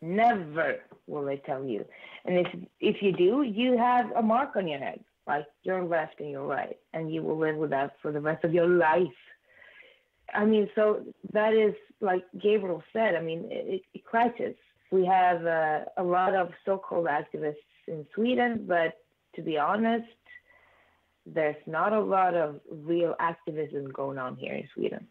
D: Never will they tell you. And if if you do, you have a mark on your head, like your left and your right, and you will live with that for the rest of your life. I mean, so that is like Gabriel said. I mean, it, it crashes. We have uh, a lot of so-called activists in Sweden, but to be honest, there's not a lot of real activism going on here in Sweden.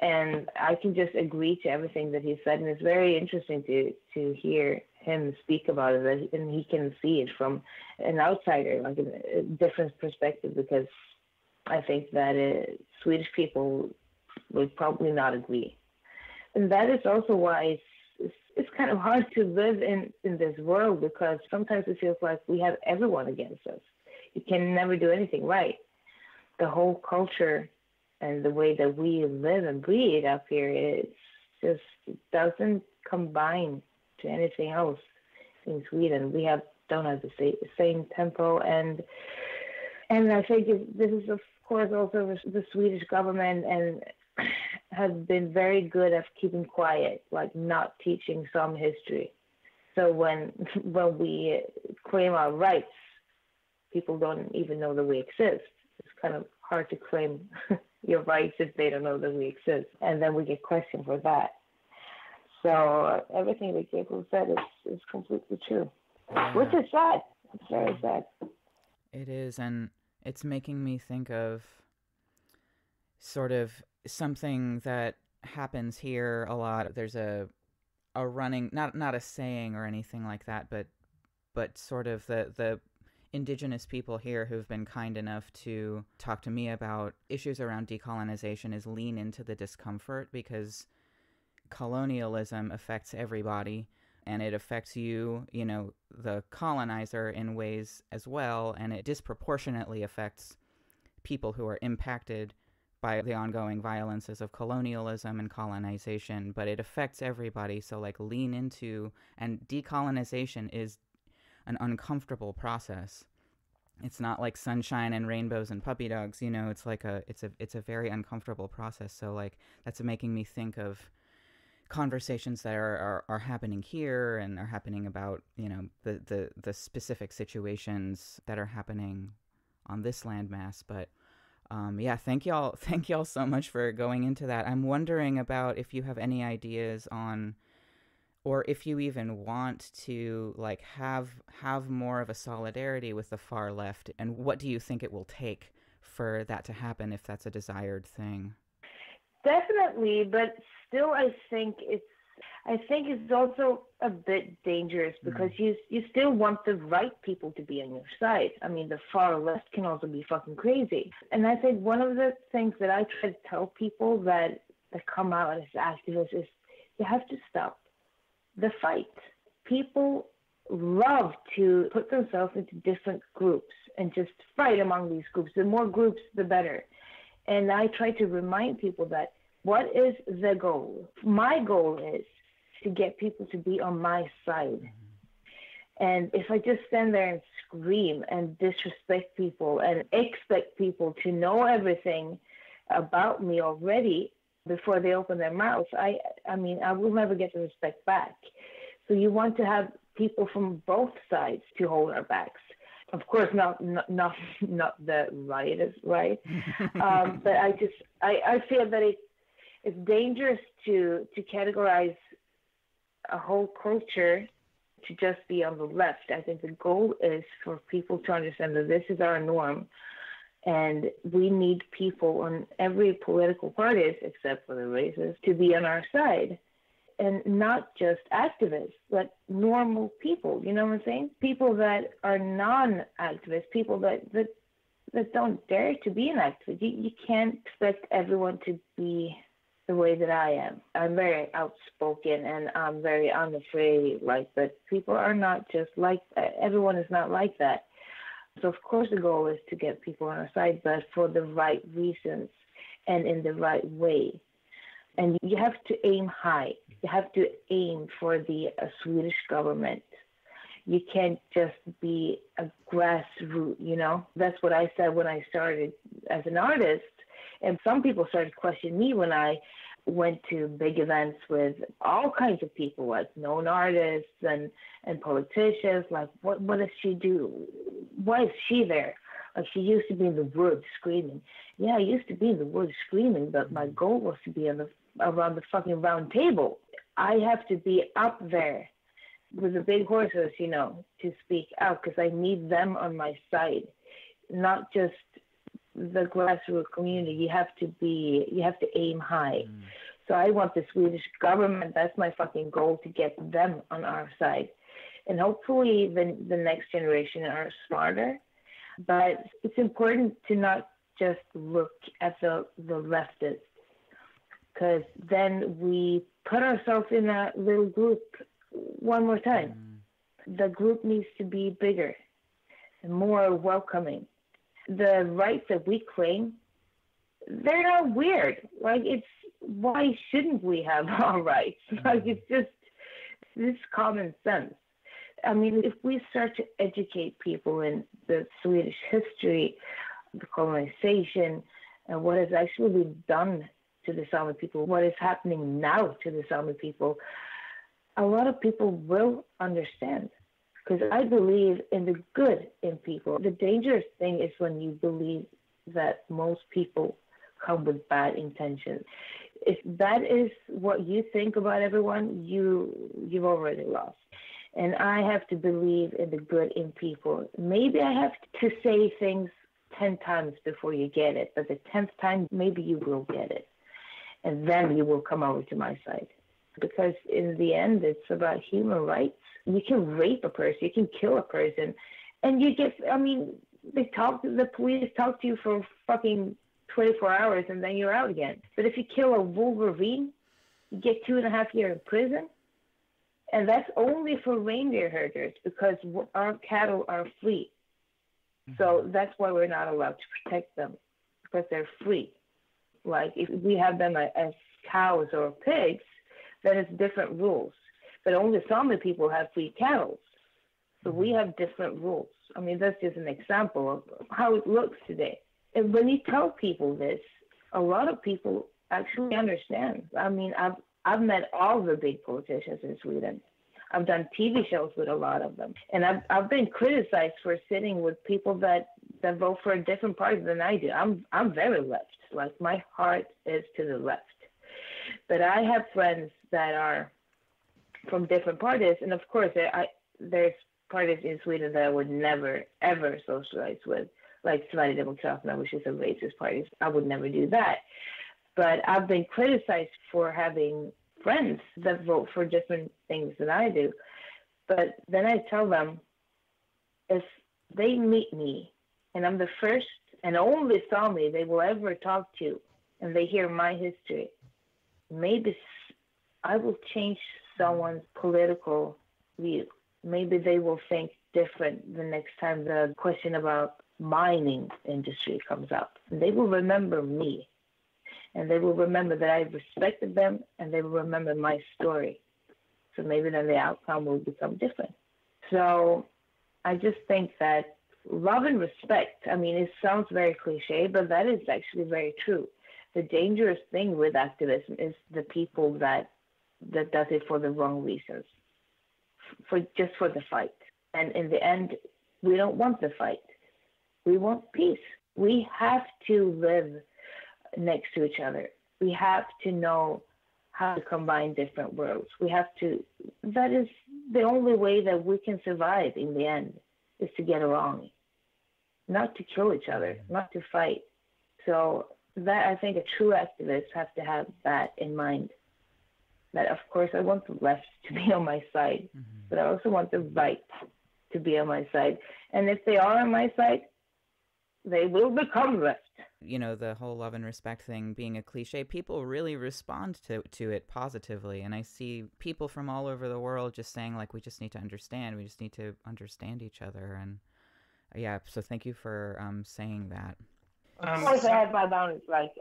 D: And I can just agree to everything that he said, and it's very interesting to to hear him speak about it, and he can see it from an outsider, like a, different perspective, because I think that uh, Swedish people would probably not agree, and that is also why it's kind of hard to live in in this world because sometimes it feels like we have everyone against us. You can never do anything right. The whole culture and the way that we live and breathe up here, it just doesn't combine to anything else in Sweden. We have don't have the same, same tempo and and I think this is of course also the Swedish government and has been very good at keeping quiet, like not teaching some history. So when when we claim our rights, people don't even know that we exist. It's kind of hard to claim your rights if they don't know that we exist. And then we get questioned for that. So everything that Gabriel said is, is completely true, yeah. which is sad. It's very sad.
A: It is, and it's making me think of sort of something that happens here a lot. There's a a running not not a saying or anything like that, but but sort of the the indigenous people here who've been kind enough to talk to me about issues around decolonization is lean into the discomfort because colonialism affects everybody and it affects you, you know, the colonizer in ways as well, and it disproportionately affects people who are impacted by the ongoing violences of colonialism and colonization, but it affects everybody. So, like, lean into, and decolonization is an uncomfortable process. It's not like sunshine and rainbows and puppy dogs, you know. It's like a it's a it's a very uncomfortable process. So like that's making me think of conversations that are, are, are happening here and are happening about you know the, the the specific situations that are happening on this landmass. But um, yeah, thank y'all thank y'all so much for going into that. I'm wondering about if you have any ideas on or if you even want to like have have more of a solidarity with the far left and what do you think it will take for that to happen if that's a desired thing
D: definitely but still i think it's i think it's also a bit dangerous mm. because mm. you you still want the right people to be on your side i mean the far left can also be fucking crazy and i think one of the things that i try to tell people that that come out as activists is you have to stop the fight. People love to put themselves into different groups and just fight among these groups. The more groups, the better. And I try to remind people that what is the goal? My goal is to get people to be on my side. And if I just stand there and scream and disrespect people and expect people to know everything about me already, before they open their mouths, I I mean I will never get the respect back. So you want to have people from both sides to hold our backs. Of course, not not not, not the riotous right, um, but I just I, I feel that it it's dangerous to to categorize a whole culture to just be on the left. I think the goal is for people to understand that this is our norm, and we need people on every political party, except for the racists to be on our side and not just activists, but normal people. You know what I'm saying? People that are non-activists, people that that that don't dare to be an activist. You, you can't expect everyone to be the way that I am. I'm very outspoken and I'm very unafraid. Like, but people are not just like that. Everyone is not like that. So of course the goal is to get people on our side, but for the right reasons and in the right way and you have to aim high. You have to aim for the uh, Swedish government. You can't just be a grassroots, you know. That's what I said when I started as an artist. And some people started questioning me when I went to big events with all kinds of people, like known artists and, and politicians. Like, what, what does she do? Why is she there? Like, she used to be in the woods screaming. Yeah, I used to be in the woods screaming, but my goal was to be on the around the fucking round table. I have to be up there with the big horses, you know, to speak out because I need them on my side, not just the grassroots community. You have to be, you have to aim high. Mm. So I want the Swedish government. That's my fucking goal to get them on our side, and hopefully the the next generation are smarter. But it's important to not just look at the the leftists because then we put ourselves in that little group one more time. Mm. The group needs to be bigger and more welcoming. The rights that we claim, they're not weird. Like it's why shouldn't we have our rights? Mm. Like it's just this common sense. I mean, if we start to educate people in the Swedish history, the colonization, and what has actually been done to the Sami people, what is happening now to the Sami people, a lot of people will understand. Because I believe in the good in people. The dangerous thing is when you believe that most people come with bad intentions. If that is what you think about everyone, you you've already lost. And I have to believe in the good in people. Maybe I have to say things 10 times before you get it, but the 10th time, maybe you will get it and then you will come over to my side. Because in the end, it's about human rights. You can rape a person, you can kill a person, and you get, I mean, they talk, to the police talk to you for fucking 24 hours and then you're out again. But if you kill a wolverine, you get two and a half years in prison. And that's only for reindeer herders because our cattle are free. So mm-hmm. that's why we're not allowed to protect them because they're free. Like if we have them as cows or pigs, then it's different rules. But only Sami people have free cattle. So we mm-hmm. have different rules. I mean, that's just an example of how it looks today. And when you tell people this, a lot of people actually mm-hmm. understand. I mean, I've I've met all the big politicians in Sweden. I've done TV shows with a lot of them, and I've I've been criticized for sitting with people that that vote for a different party than I do. I'm I'm very left. Like my heart is to the left. But I have friends that are from different parties, and of course, I, there's parties in Sweden that I would never ever socialize with, like Sverigedemokraterna, which is a racist party. I would never do that. But I've been criticized for having friends that vote for different things than I do. But then I tell them if they meet me and I'm the first and only Sami they will ever talk to, and they hear my history, maybe I will change someone's political view. Maybe they will think different the next time the question about mining industry comes up. They will remember me, and they will remember that I respected them, and they will remember my story. So maybe then the outcome will become different. So I just think that love and respect. I mean, it sounds very cliche, but that is actually very true. The dangerous thing with activism is the people that that does it for the wrong reasons, for just for the fight. And in the end, We don't want the fight. We want peace. We have to live next to each other. We have to know how to combine different worlds. We have to, that is the only way that we can survive in the end, is to get along, not to kill each other, not to fight. So, that I think a true activist has to have that in mind. That, of course, I want the left to be on my side, mm-hmm. but I also want the right to be on my side. And if they are on my side, they will become left.
F: You know, the whole love and respect thing being a cliche, people really respond to, to it positively. And I see people from all over the world just saying, like, we just need to understand. We just need to understand each other. And yeah, so thank you for um, saying that.
D: Um, of course, I have my boundaries. Like,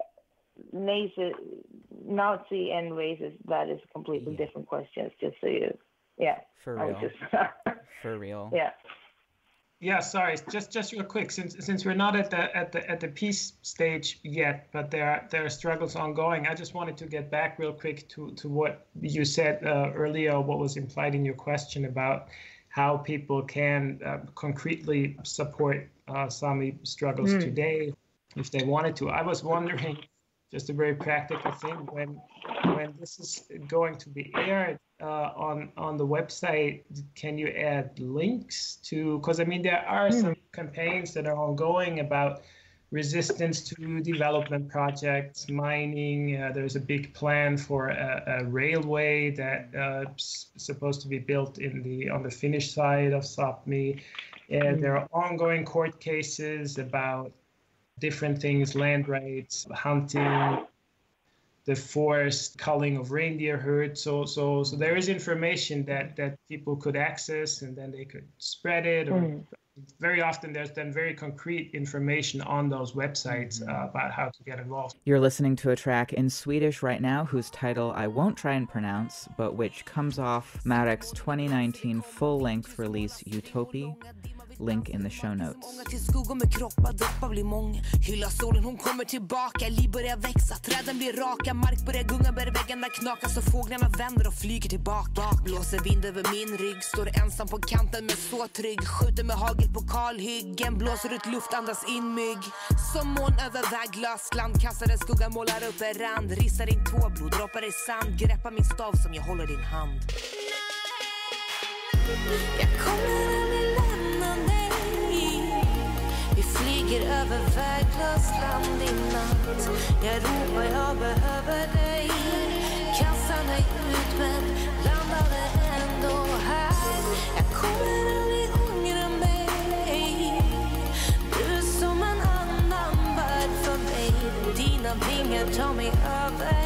D: Nazi, Nazi and racist, that is completely yeah. different questions, just so you, yeah.
F: For real. Just, for real.
D: Yeah.
E: Yeah, sorry. Just just real quick, since since we're not at the at the at the peace stage yet, but there are there are struggles ongoing. I just wanted to get back real quick to to what you said uh, earlier, what was implied in your question about how people can uh, concretely support uh, Sami struggles mm. today if they wanted to. I was wondering, just a very practical thing, when when this is going to be aired, uh, on on the website can you add links to because i mean there are mm. some campaigns that are ongoing about resistance to development projects mining uh, there's a big plan for a, a railway that uh, supposed to be built in the on the finnish side of sapmi and mm. there are ongoing court cases about different things land rights hunting the forest culling of reindeer herd. So, so, so there is information that that people could access, and then they could spread it. Or mm. very often, there's then very concrete information on those websites uh, about how to get involved.
F: You're listening to a track in Swedish right now, whose title I won't try and pronounce, but which comes off Märak's 2019 full-length release Utopia. Link in the show notes. Hylla solen, hon kommer tillbaka. flyger över väglöst land i natt. Jag ropar, jag behöver dig. Kassan mig ut men landade ändå här? Jag kommer aldrig ångra mig. Du är som en annan värld för mig. Dina vingar tar mig över.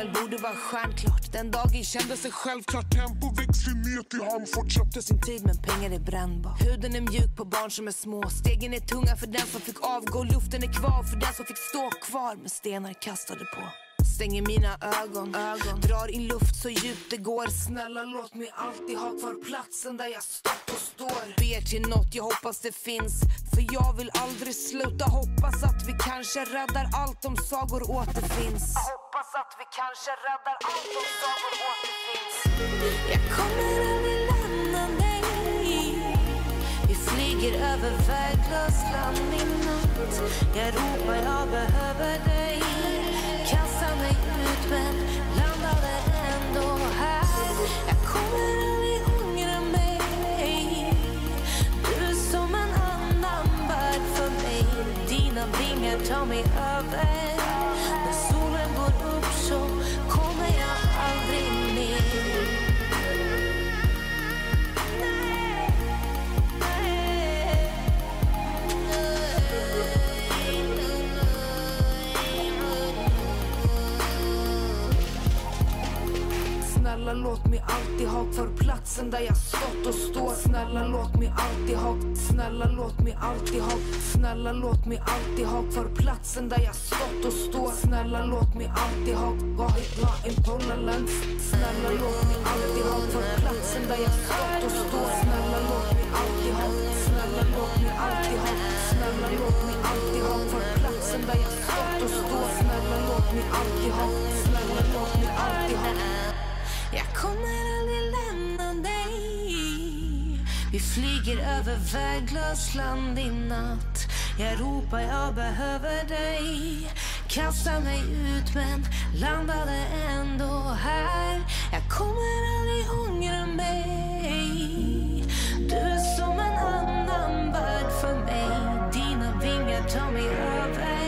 F: Himmel borde vara stjärnklart. Den dagen kändes det självklart. Tempo växling ner till handfart Köpte sin tid men pengar är brännbart. Huden är mjuk på barn som är små. Stegen är tunga för den som fick avgå. Luften är kvar för den som fick stå kvar Med stenar kastade på. Stänger mina ögon, ögon. Drar in luft så djupt det går. Snälla låt mig alltid ha kvar platsen där jag stått och står. Ber till nåt, jag hoppas det finns. För jag vill aldrig sluta. Hoppas att vi kanske räddar allt om sagor återfinns. Hoppas att vi kanske räddar allt om sagor återfinns. Jag kommer aldrig lämna dig. Vi flyger över väglöst land i natt. Jag ropar, jag behöver dig. Kastar mig men landade ändå här. Jag kommer aldrig ångra mig. Du är som en annan värld för mig. Dina vingar tar mig över. Snälla låt mig alltid ha kvar platsen där jag stått och står Snälla låt mig alltid ha Snälla låt mig alltid ha Snälla låt mig alltid ha kvar platsen där jag stått och står Snälla låt mig alltid ha varit bra in Polarlands Snälla låt mig alltid ha kvar platsen där jag stått och står Snälla låt mig alltid ha Snälla låt mig alltid ha Snälla låt mig alltid ha kvar platsen där jag stått och står Snälla låt mig alltid ha Vi flyger över väglöst land i natt. Jag ropar jag behöver dig. Kastar mig ut men landade ändå här. Jag kommer aldrig ångra mig. Du är som en annan värld för mig. Dina vingar tar mig över.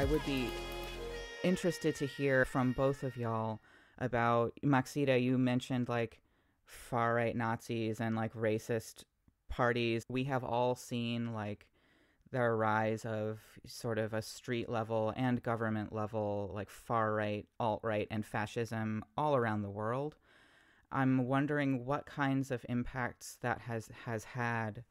A: I would be interested to hear from both of y'all about Maxida. You mentioned like far right Nazis and like racist parties. We have all seen like the rise of sort of a street level and government level, like far right, alt right, and fascism all around the world. I'm wondering what kinds of impacts that has has had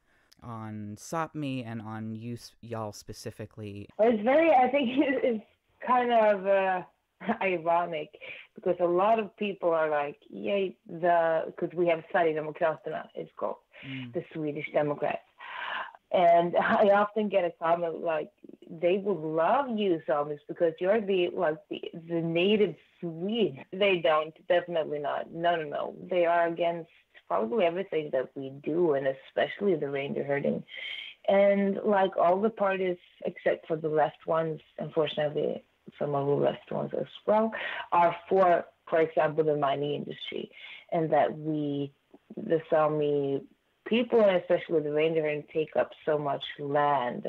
A: on Sapmi and on you, y'all specifically.
D: It's very, I think it's kind of uh, ironic because a lot of people are like, yay, the, because we have Sverigedemokraterna, it's called, the Swedish Democrats. And I often get a comment like, they would love you, Thomas, because you're the like the, the native Swede. They don't, definitely not. No, no, no. They are against probably everything that we do, and especially the reindeer herding. And like all the parties, except for the left ones, unfortunately, some of the left ones as well, are for, for example, the mining industry, and that we, the Sami people, and especially the reindeer take up so much land.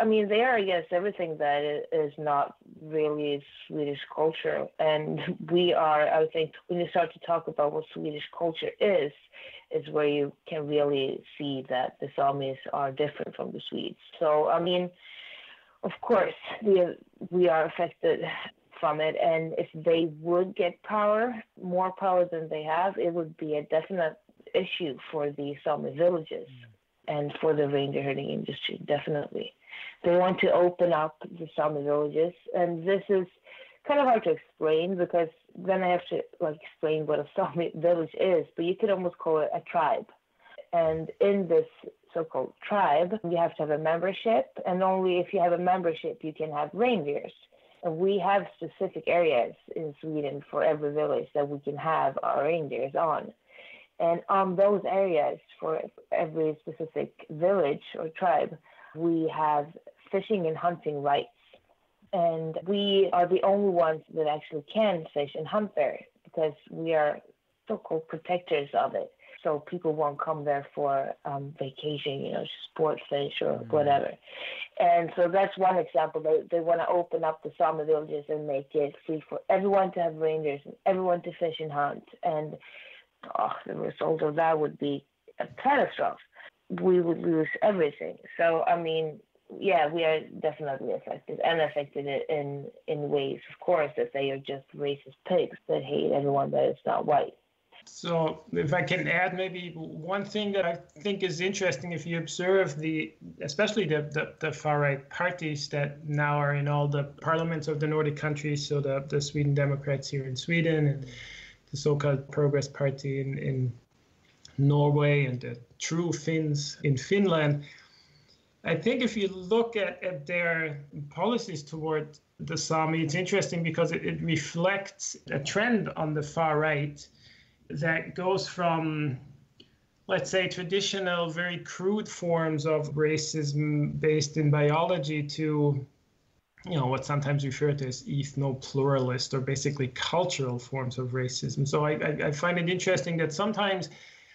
D: I mean, they are against everything that is not really Swedish culture. And we are, I think, when you start to talk about what Swedish culture is, is where you can really see that the Samis are different from the Swedes. So, I mean, of course, we, we are affected from it. And if they would get power, more power than they have, it would be a definite issue for the Sami villages mm. and for the reindeer herding industry, definitely. They want to open up the Sami villages, and this is kind of hard to explain because then I have to like explain what a Sami village is, but you could almost call it a tribe. And in this so-called tribe, you have to have a membership, and only if you have a membership you can have reindeers. And we have specific areas in Sweden for every village that we can have our reindeers on. And on those areas, for every specific village or tribe, we have fishing and hunting rights. And we are the only ones that actually can fish and hunt there because we are so called protectors of it. So people won't come there for um, vacation, you know, sport fish or whatever. And so that's one example. They, they want to open up the Sami villages and make it free for everyone to have rangers and everyone to fish and hunt. And oh, the result of that would be a catastrophe. We would lose everything. So, I mean, yeah, we are definitely affected and affected in, in ways, of course, that they are just racist pigs that hate everyone that is not white.
E: So, if I can add maybe one thing that I think is interesting, if you observe the, especially the, the, the far right parties that now are in all the parliaments of the Nordic countries, so the, the Sweden Democrats here in Sweden and the so called Progress Party in, in Norway and the True Finns in Finland. I think if you look at, at their policies toward the Sami, it's interesting because it, it reflects a trend on the far right that goes from, let's say, traditional, very crude forms of racism based in biology to, you know, what sometimes referred to as ethno-pluralist or basically cultural forms of racism. So I, I, I find it interesting that sometimes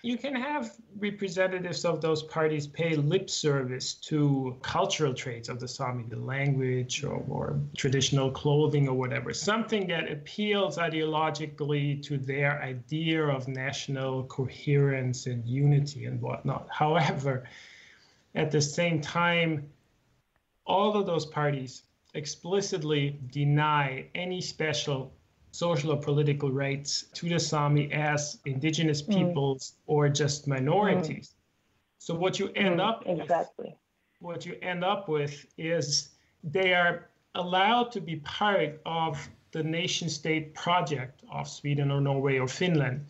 E: you can have representatives of those parties pay lip service to cultural traits of the Sami, the language or, or, traditional clothing or whatever, something that appeals ideologically to their idea of national coherence and unity and whatnot. However, at the same time, all of those parties explicitly deny any special social or political rights to the Sami as indigenous mm. peoples mm. or just minorities. Mm. So what you end mm, up
D: exactly
E: with, what you end up with is they are allowed to be part of the nation state project of Sweden or Norway or Finland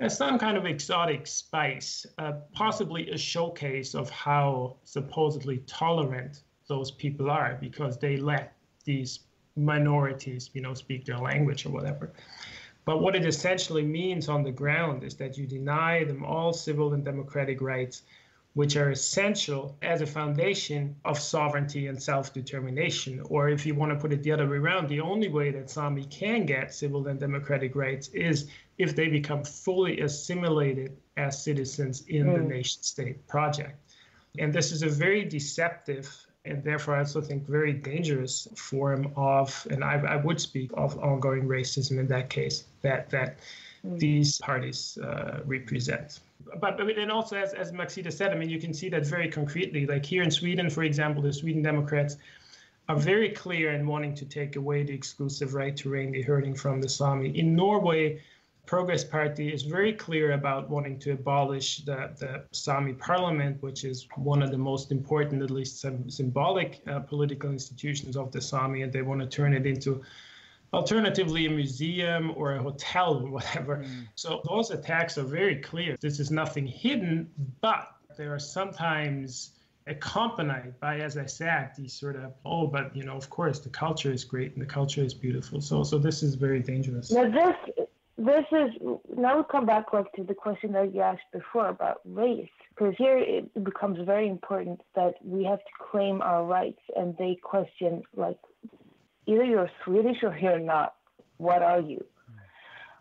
E: as some kind of exotic spice, uh, possibly a showcase of how supposedly tolerant those people are because they let these minorities, you know, speak their language or whatever. But what it essentially means on the ground is that you deny them all civil and democratic rights which are essential as a foundation of sovereignty and self determination. Or if you want to put it the other way around, the only way that Sami can get civil and democratic rights is if they become fully assimilated as citizens in mm. the nation state project. And this is a very deceptive and therefore I also think very dangerous form of, and I, I would speak of ongoing racism in that case, that, that mm. these parties uh, represent but I mean, and also as as Maxida said, I mean, you can see that very concretely. Like here in Sweden, for example, the Sweden Democrats are very clear in wanting to take away the exclusive right to reindeer herding from the Sami. In Norway, Progress Party is very clear about wanting to abolish the, the Sami parliament, which is one of the most important, at least symbolic uh, political institutions of the Sami, and they want to turn it into alternatively a museum or a hotel or whatever. Mm. So those attacks are very clear. This is nothing hidden, but there are sometimes accompanied by, as I said, these sort of, oh, but you know, of course, the culture is great and the culture is beautiful. So, so this is very dangerous.
D: Now this, this is now we come back like to the question that you asked before about race, because here it becomes very important that we have to claim our rights, and they question like either you're Swedish or you're not. What are you?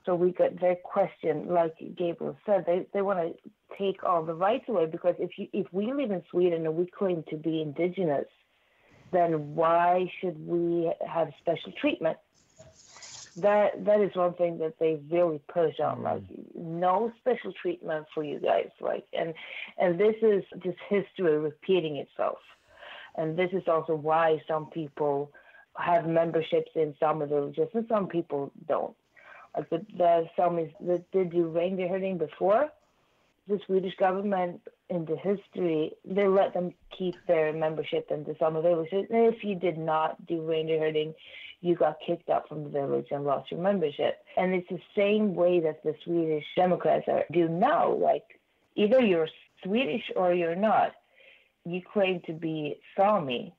D: So we get their question, like Gabriel said, they, they want to take all the rights away because if you if we live in Sweden and we claim to be indigenous, then why should we have special treatment? That that is one thing that they really push on, like mm. no special treatment for you guys, like and and this is just history repeating itself, and this is also why some people have memberships in some of the villages, and some people don't. Like the, the Samis that did do reindeer herding before, the Swedish government in the history, they let them keep their membership in the villages. And if you did not do reindeer herding, you got kicked out from the village and lost your membership. And it's the same way that the Swedish Democrats are, do now. Like either you're Swedish or you're not. You claim to be Sami,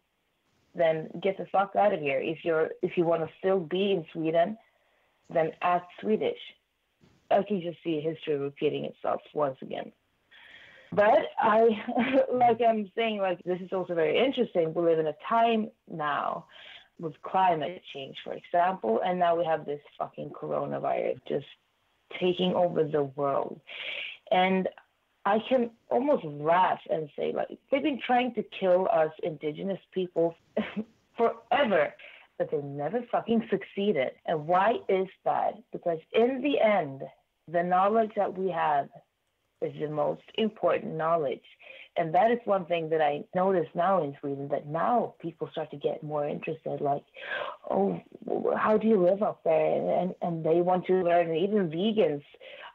D: then get the fuck out of here. If you're if you want to still be in Sweden, then act Swedish. I can just see history repeating itself once again. But I, like I'm saying, like this is also very interesting. We live in a time now with climate change, for example, and now we have this fucking coronavirus just taking over the world. And I can almost laugh and say, like, they've been trying to kill us indigenous people forever, but they never fucking succeeded. And why is that? Because in the end, the knowledge that we have is the most important knowledge. And that is one thing that I notice now in Sweden that now people start to get more interested like, oh, how do you live up there? And, and, and they want to learn. And Even vegans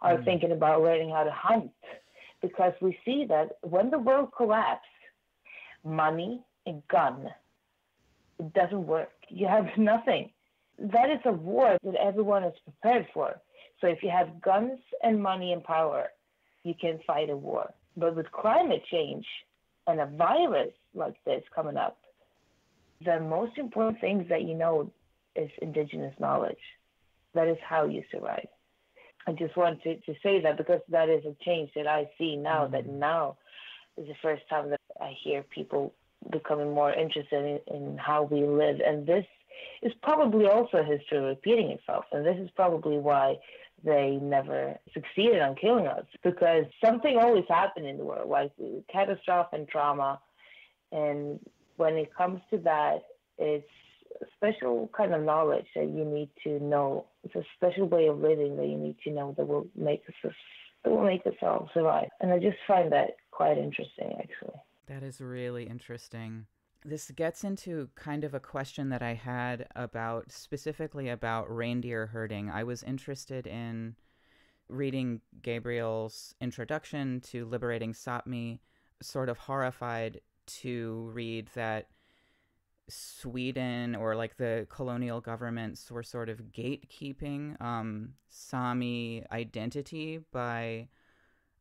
D: are mm. thinking about learning how to hunt because we see that when the world collapses, money and gun, it doesn't work. You have nothing. That is a war that everyone is prepared for. So if you have guns and money and power, you can fight a war. But with climate change and a virus like this coming up, the most important things that you know is indigenous knowledge. That is how you survive. I just wanted to, to say that because that is a change that I see now. Mm-hmm. That now is the first time that I hear people becoming more interested in, in how we live, and this is probably also history repeating itself. And this is probably why they never succeeded on killing us because something always happened in the world, like catastrophe and trauma. And when it comes to that, it's a special kind of knowledge that you need to know. It's a special way of living that you need to know that will make us that will make us all survive. And I just find that quite interesting, actually.
A: That is really interesting. This gets into kind of a question that I had about specifically about reindeer herding. I was interested in reading Gabriel's introduction to Liberating Sapmi, sort of horrified to read that Sweden or like the colonial governments were sort of gatekeeping um, Sami identity by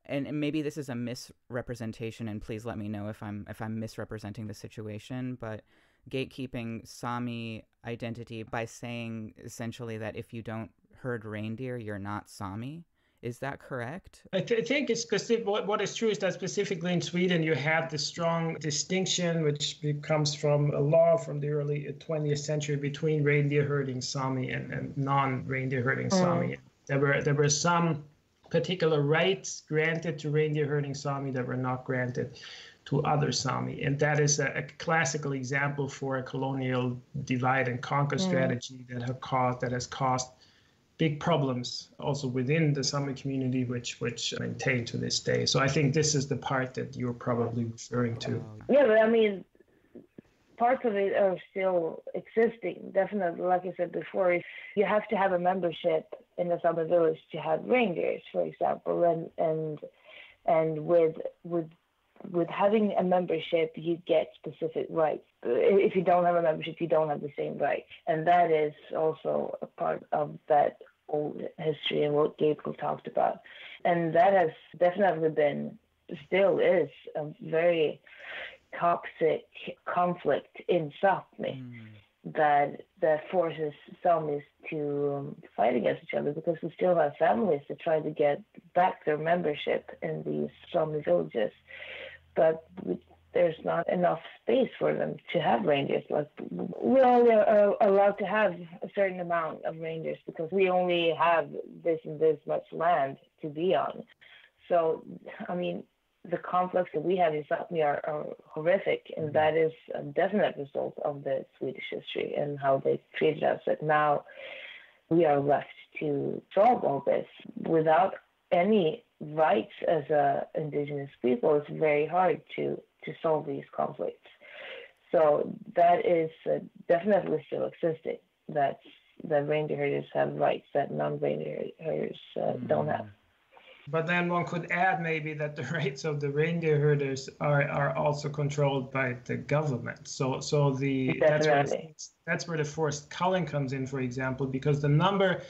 A: and maybe this is a misrepresentation and please let me know if i'm if i'm misrepresenting the situation but gatekeeping sami identity by saying essentially that if you don't herd reindeer you're not sami. Is that correct?
E: I, th- I think it's specific what, what is true is that specifically in sweden you have the strong distinction which comes from a law from the early 20th century between reindeer herding sami and, and non-reindeer herding mm. sami. There were there were some particular rights granted to reindeer herding Sami that were not granted to other Sami. And that is a, a classical example for a colonial divide and conquer mm. strategy that have caused that has caused big problems also within the Sami community, which which maintain to this day. So I think this is the part that you're probably referring to.
D: Yeah, but I mean, parts of it are still existing. Definitely, like I said before, you have to have a membership in the Sami village to have reindeers, for example, and and and with with with having a membership, you get specific rights. If you don't have a membership, you don't have the same rights, and that is also a part of that old history and what Gabriel talked about, and that has definitely been, still is a very toxic conflict in Sapmi. Mm that that forces Samis to um, fight against each other because we still have families to try to get back their membership in these Sami villages, but we, there's not enough space for them to have reindeers. Like we only are allowed to have a certain amount of reindeers because we only have this and this much land to be on. So, I mean, the conflicts that we have in Sapmi are, are horrific, and mm-hmm. that is a definite result of the Swedish history and how they treated us. That now we are left to solve all this without any rights as a indigenous people. It's very hard to to solve these conflicts. So that is uh, definitely still existing. That the reindeer herders have rights that non-reindeer herders uh, mm. don't have.
E: But then one could add maybe that the rates of the reindeer herders are, are also controlled by the government. So so the that's where, that's where the forced culling comes in, for example, because the number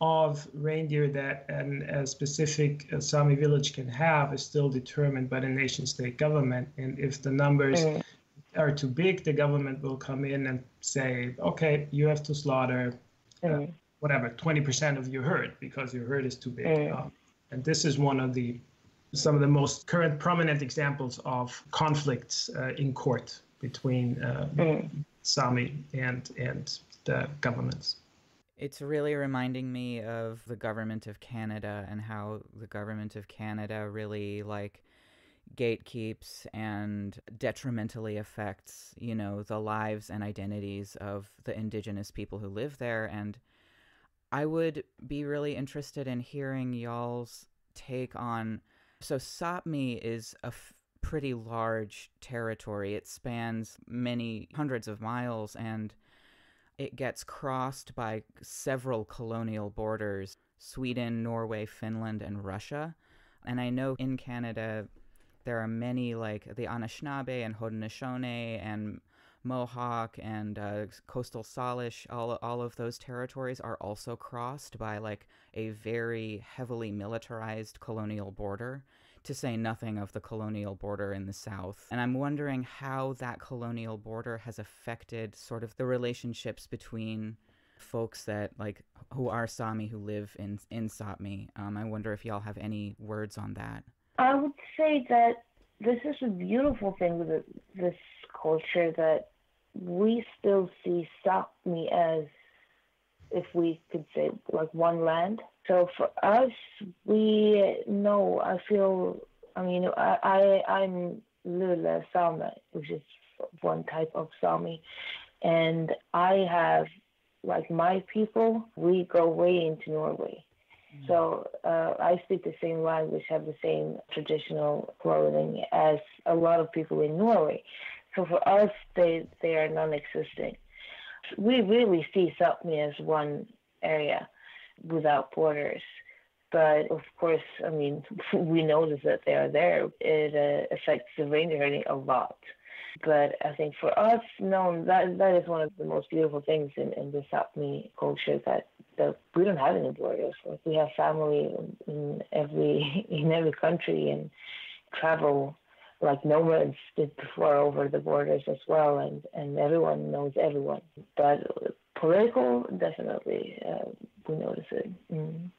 E: of reindeer that an, a specific uh, Sami village can have is still determined by the nation state government. And if the numbers mm. are too big, the government will come in and say, okay, you have to slaughter uh, mm. whatever, 20% of your herd because your herd is too big. Mm. Um, and this is one of the some of the most current prominent examples of conflicts uh, in court between uh, mm. Sami and and the governments.
A: It's really reminding me of the government of Canada and how the government of Canada really like gatekeeps and detrimentally affects, you know, the lives and identities of the indigenous people who live there and I would be really interested in hearing y'all's take on. So, Sapmi is a f- pretty large territory. It spans many hundreds of miles and it gets crossed by several colonial borders Sweden, Norway, Finland, and Russia. And I know in Canada there are many, like the Anishinaabe and Haudenosaunee and Mohawk and uh, coastal Salish, all all of those territories are also crossed by like a very heavily militarized colonial border, to say nothing of the colonial border in the south. And I'm wondering how that colonial border has affected sort of the relationships between folks that like who are Sami who live in in Sapmi. Um, I wonder if y'all have any words on that.
D: I would say that this is a beautiful thing with this culture that we still see Sapmi as, if we could say, like one land. So for us, we know, I feel, I mean, I, I, I'm Lule Sami, which is one type of Sami. And I have, like my people, we go way into Norway. Mm. So uh, I speak the same language, have the same traditional clothing as a lot of people in Norway. So for us, they they are non-existing. We really see Sapmi as one area without borders. But of course, I mean, we notice that they are there. It uh, affects the reindeer herding a lot. But I think for us, no, that that is one of the most beautiful things in, in the Sapmi culture that, that we don't have any borders. Like we have family in every in every country and travel like nomads did before over the borders as well, and and everyone knows everyone. But political, definitely, uh, we notice it. Mm.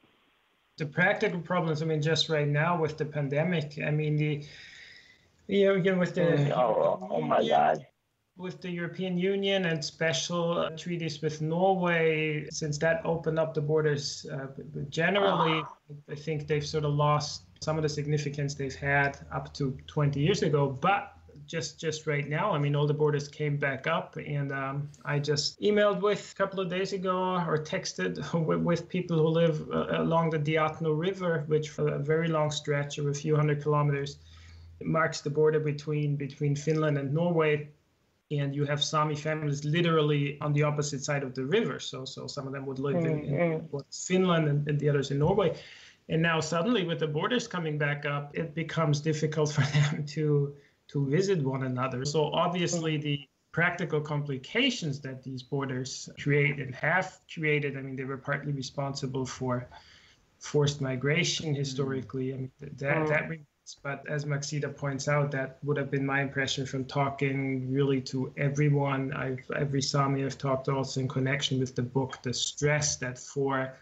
E: The practical problems. I mean, just right now with the pandemic. I mean, the you know, again with the
D: Mm, oh, oh my God.
E: with the European Union and special uh, treaties with Norway, since that opened up the borders, uh, generally, I think they've sort of lost some of the significance they've had up to 20 years ago. But just just right now, I mean, all the borders came back up, and um, I just emailed with a couple of days ago or texted with, with people who live uh, along the Deatnu River, which for a very long stretch of a few hundred kilometers marks the border between between Finland and Norway and you have Sami families literally on the opposite side of the river. So, so some of them would live in, in Finland and, and the others in Norway. And now suddenly, with the borders coming back up, it becomes difficult for them to to visit one another. So obviously, the practical complications that these borders create and have created. I mean, they were partly responsible for forced migration mm-hmm. historically. I mean, that mm-hmm. that remains. But as Maxida points out, that would have been my impression from talking really to everyone. I've every Sami I've talked to also in connection with the book, the stress that for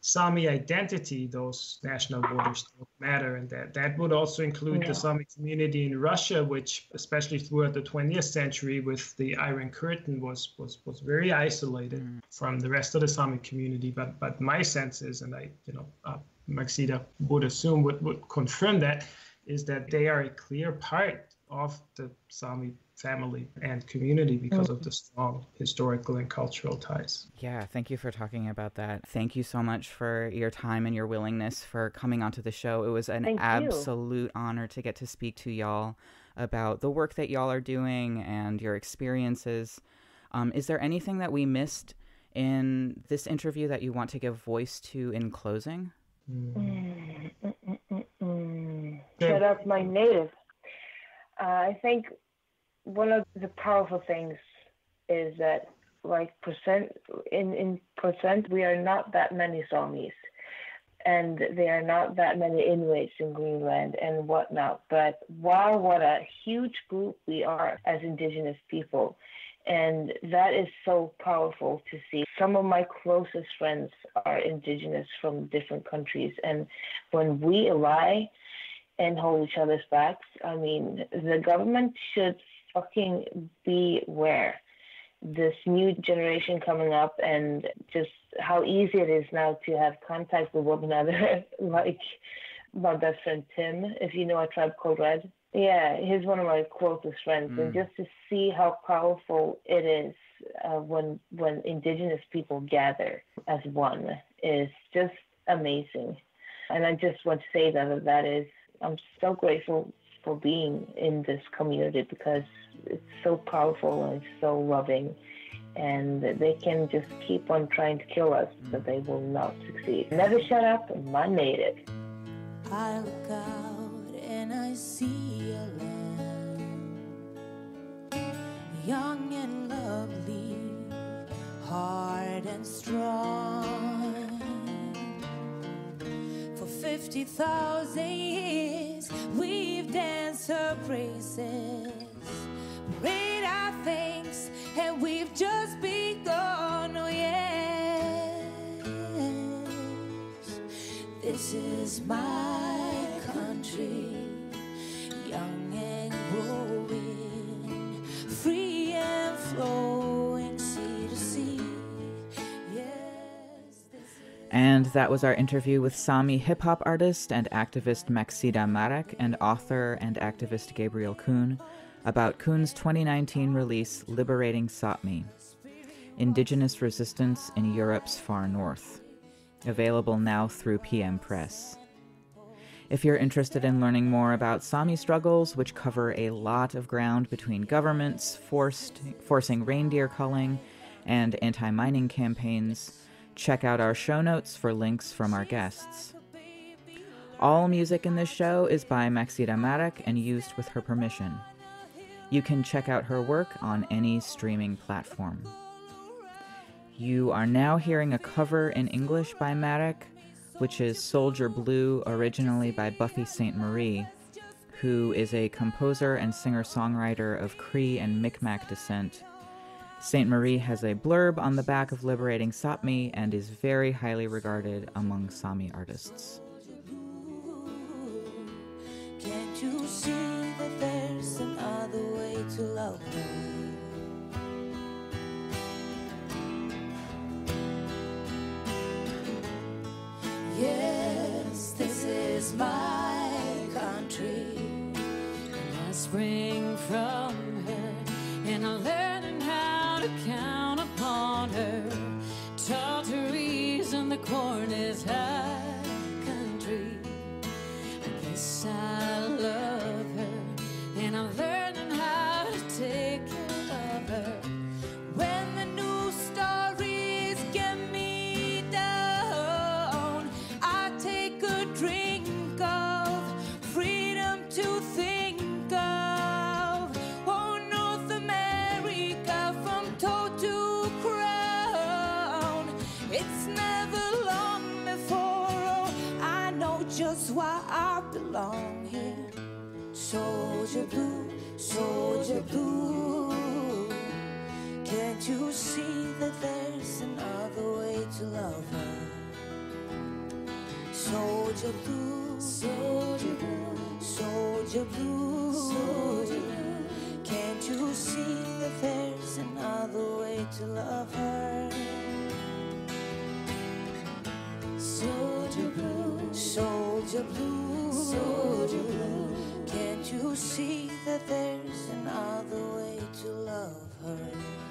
E: Sami identity, those national borders don't matter, and that that would also include
D: Yeah.
E: the Sami community in Russia, which, especially throughout the 20th century, with the Iron Curtain, was was was very isolated from the rest of the Sami community. But but my sense is, and I you know uh, Maxida would assume would would confirm that, is that they are a clear part of the Sami family and community because of the strong historical and cultural ties.
A: Yeah, thank you for talking about that. Thank you so much for your time and your willingness for coming onto the show. It was an
D: Thank you.
A: absolute honor to get to speak to y'all about the work that y'all are doing and your experiences. Um, is there anything that we missed in this interview that you want to give voice to in closing?
D: Mm, mm, mm, mm. Shut up, my native. Uh, I think one of the powerful things is that, like percent in in percent, we are not that many Samis, and there are not that many Inuits in Greenland and whatnot. But wow, what a huge group we are as Indigenous people. And that is so powerful to see. Some of my closest friends are indigenous from different countries. And when we lie and hold each other's backs, I mean, the government should fucking be aware. This new generation coming up and just how easy it is now to have contact with one another, like my best friend Tim, if you know a tribe called Red. Yeah, he's one of my closest friends, and just to see how powerful it is uh, when when indigenous people gather as one is just amazing. And I just want to say that that is I'm so grateful for being in this community because it's so powerful and so loving. And they can just keep on trying to kill us, but they will not succeed. Never shut up, my native.
F: I look out and I see a land young and lovely, hard and strong. For 50,000 years, we've danced her praises, prayed our thanks, and we've just begun. Oh, yes. This is my country, young and growing, free and flowing,
A: And that was our interview with Sami hip hop artist and activist Maxida Märak and author and activist Gabriel Kuhn about Kuhn's 2019 release Liberating Sapmi Indigenous Resistance in Europe's Far North. Available now through PM Press. If you're interested in learning more about Sami struggles, which cover a lot of ground between governments forced, forcing reindeer culling and anti mining campaigns, check out our show notes for links from our guests. All music in this show is by Maxida Märak and used with her permission. You can check out her work on any streaming platform. You are now hearing a cover in English by Märak, which is Soldier Blue, originally by Buffy Sainte-Marie, who is a composer and singer songwriter of Cree and Micmac descent. Sainte-Marie has a blurb on the back of Liberating Sapmi and is very highly regarded among Sami artists.
F: Yes, this is my country. And I spring from her, and I'm learning Yes, soldier blue. Can't you see that there's another way to love her? Soldier blue, soldier blue, soldier blue, soldier blue. Can't you see that there's another way to love her? Soldier blue, soldier blue, soldier blue. Can't you see that there's another way to love her?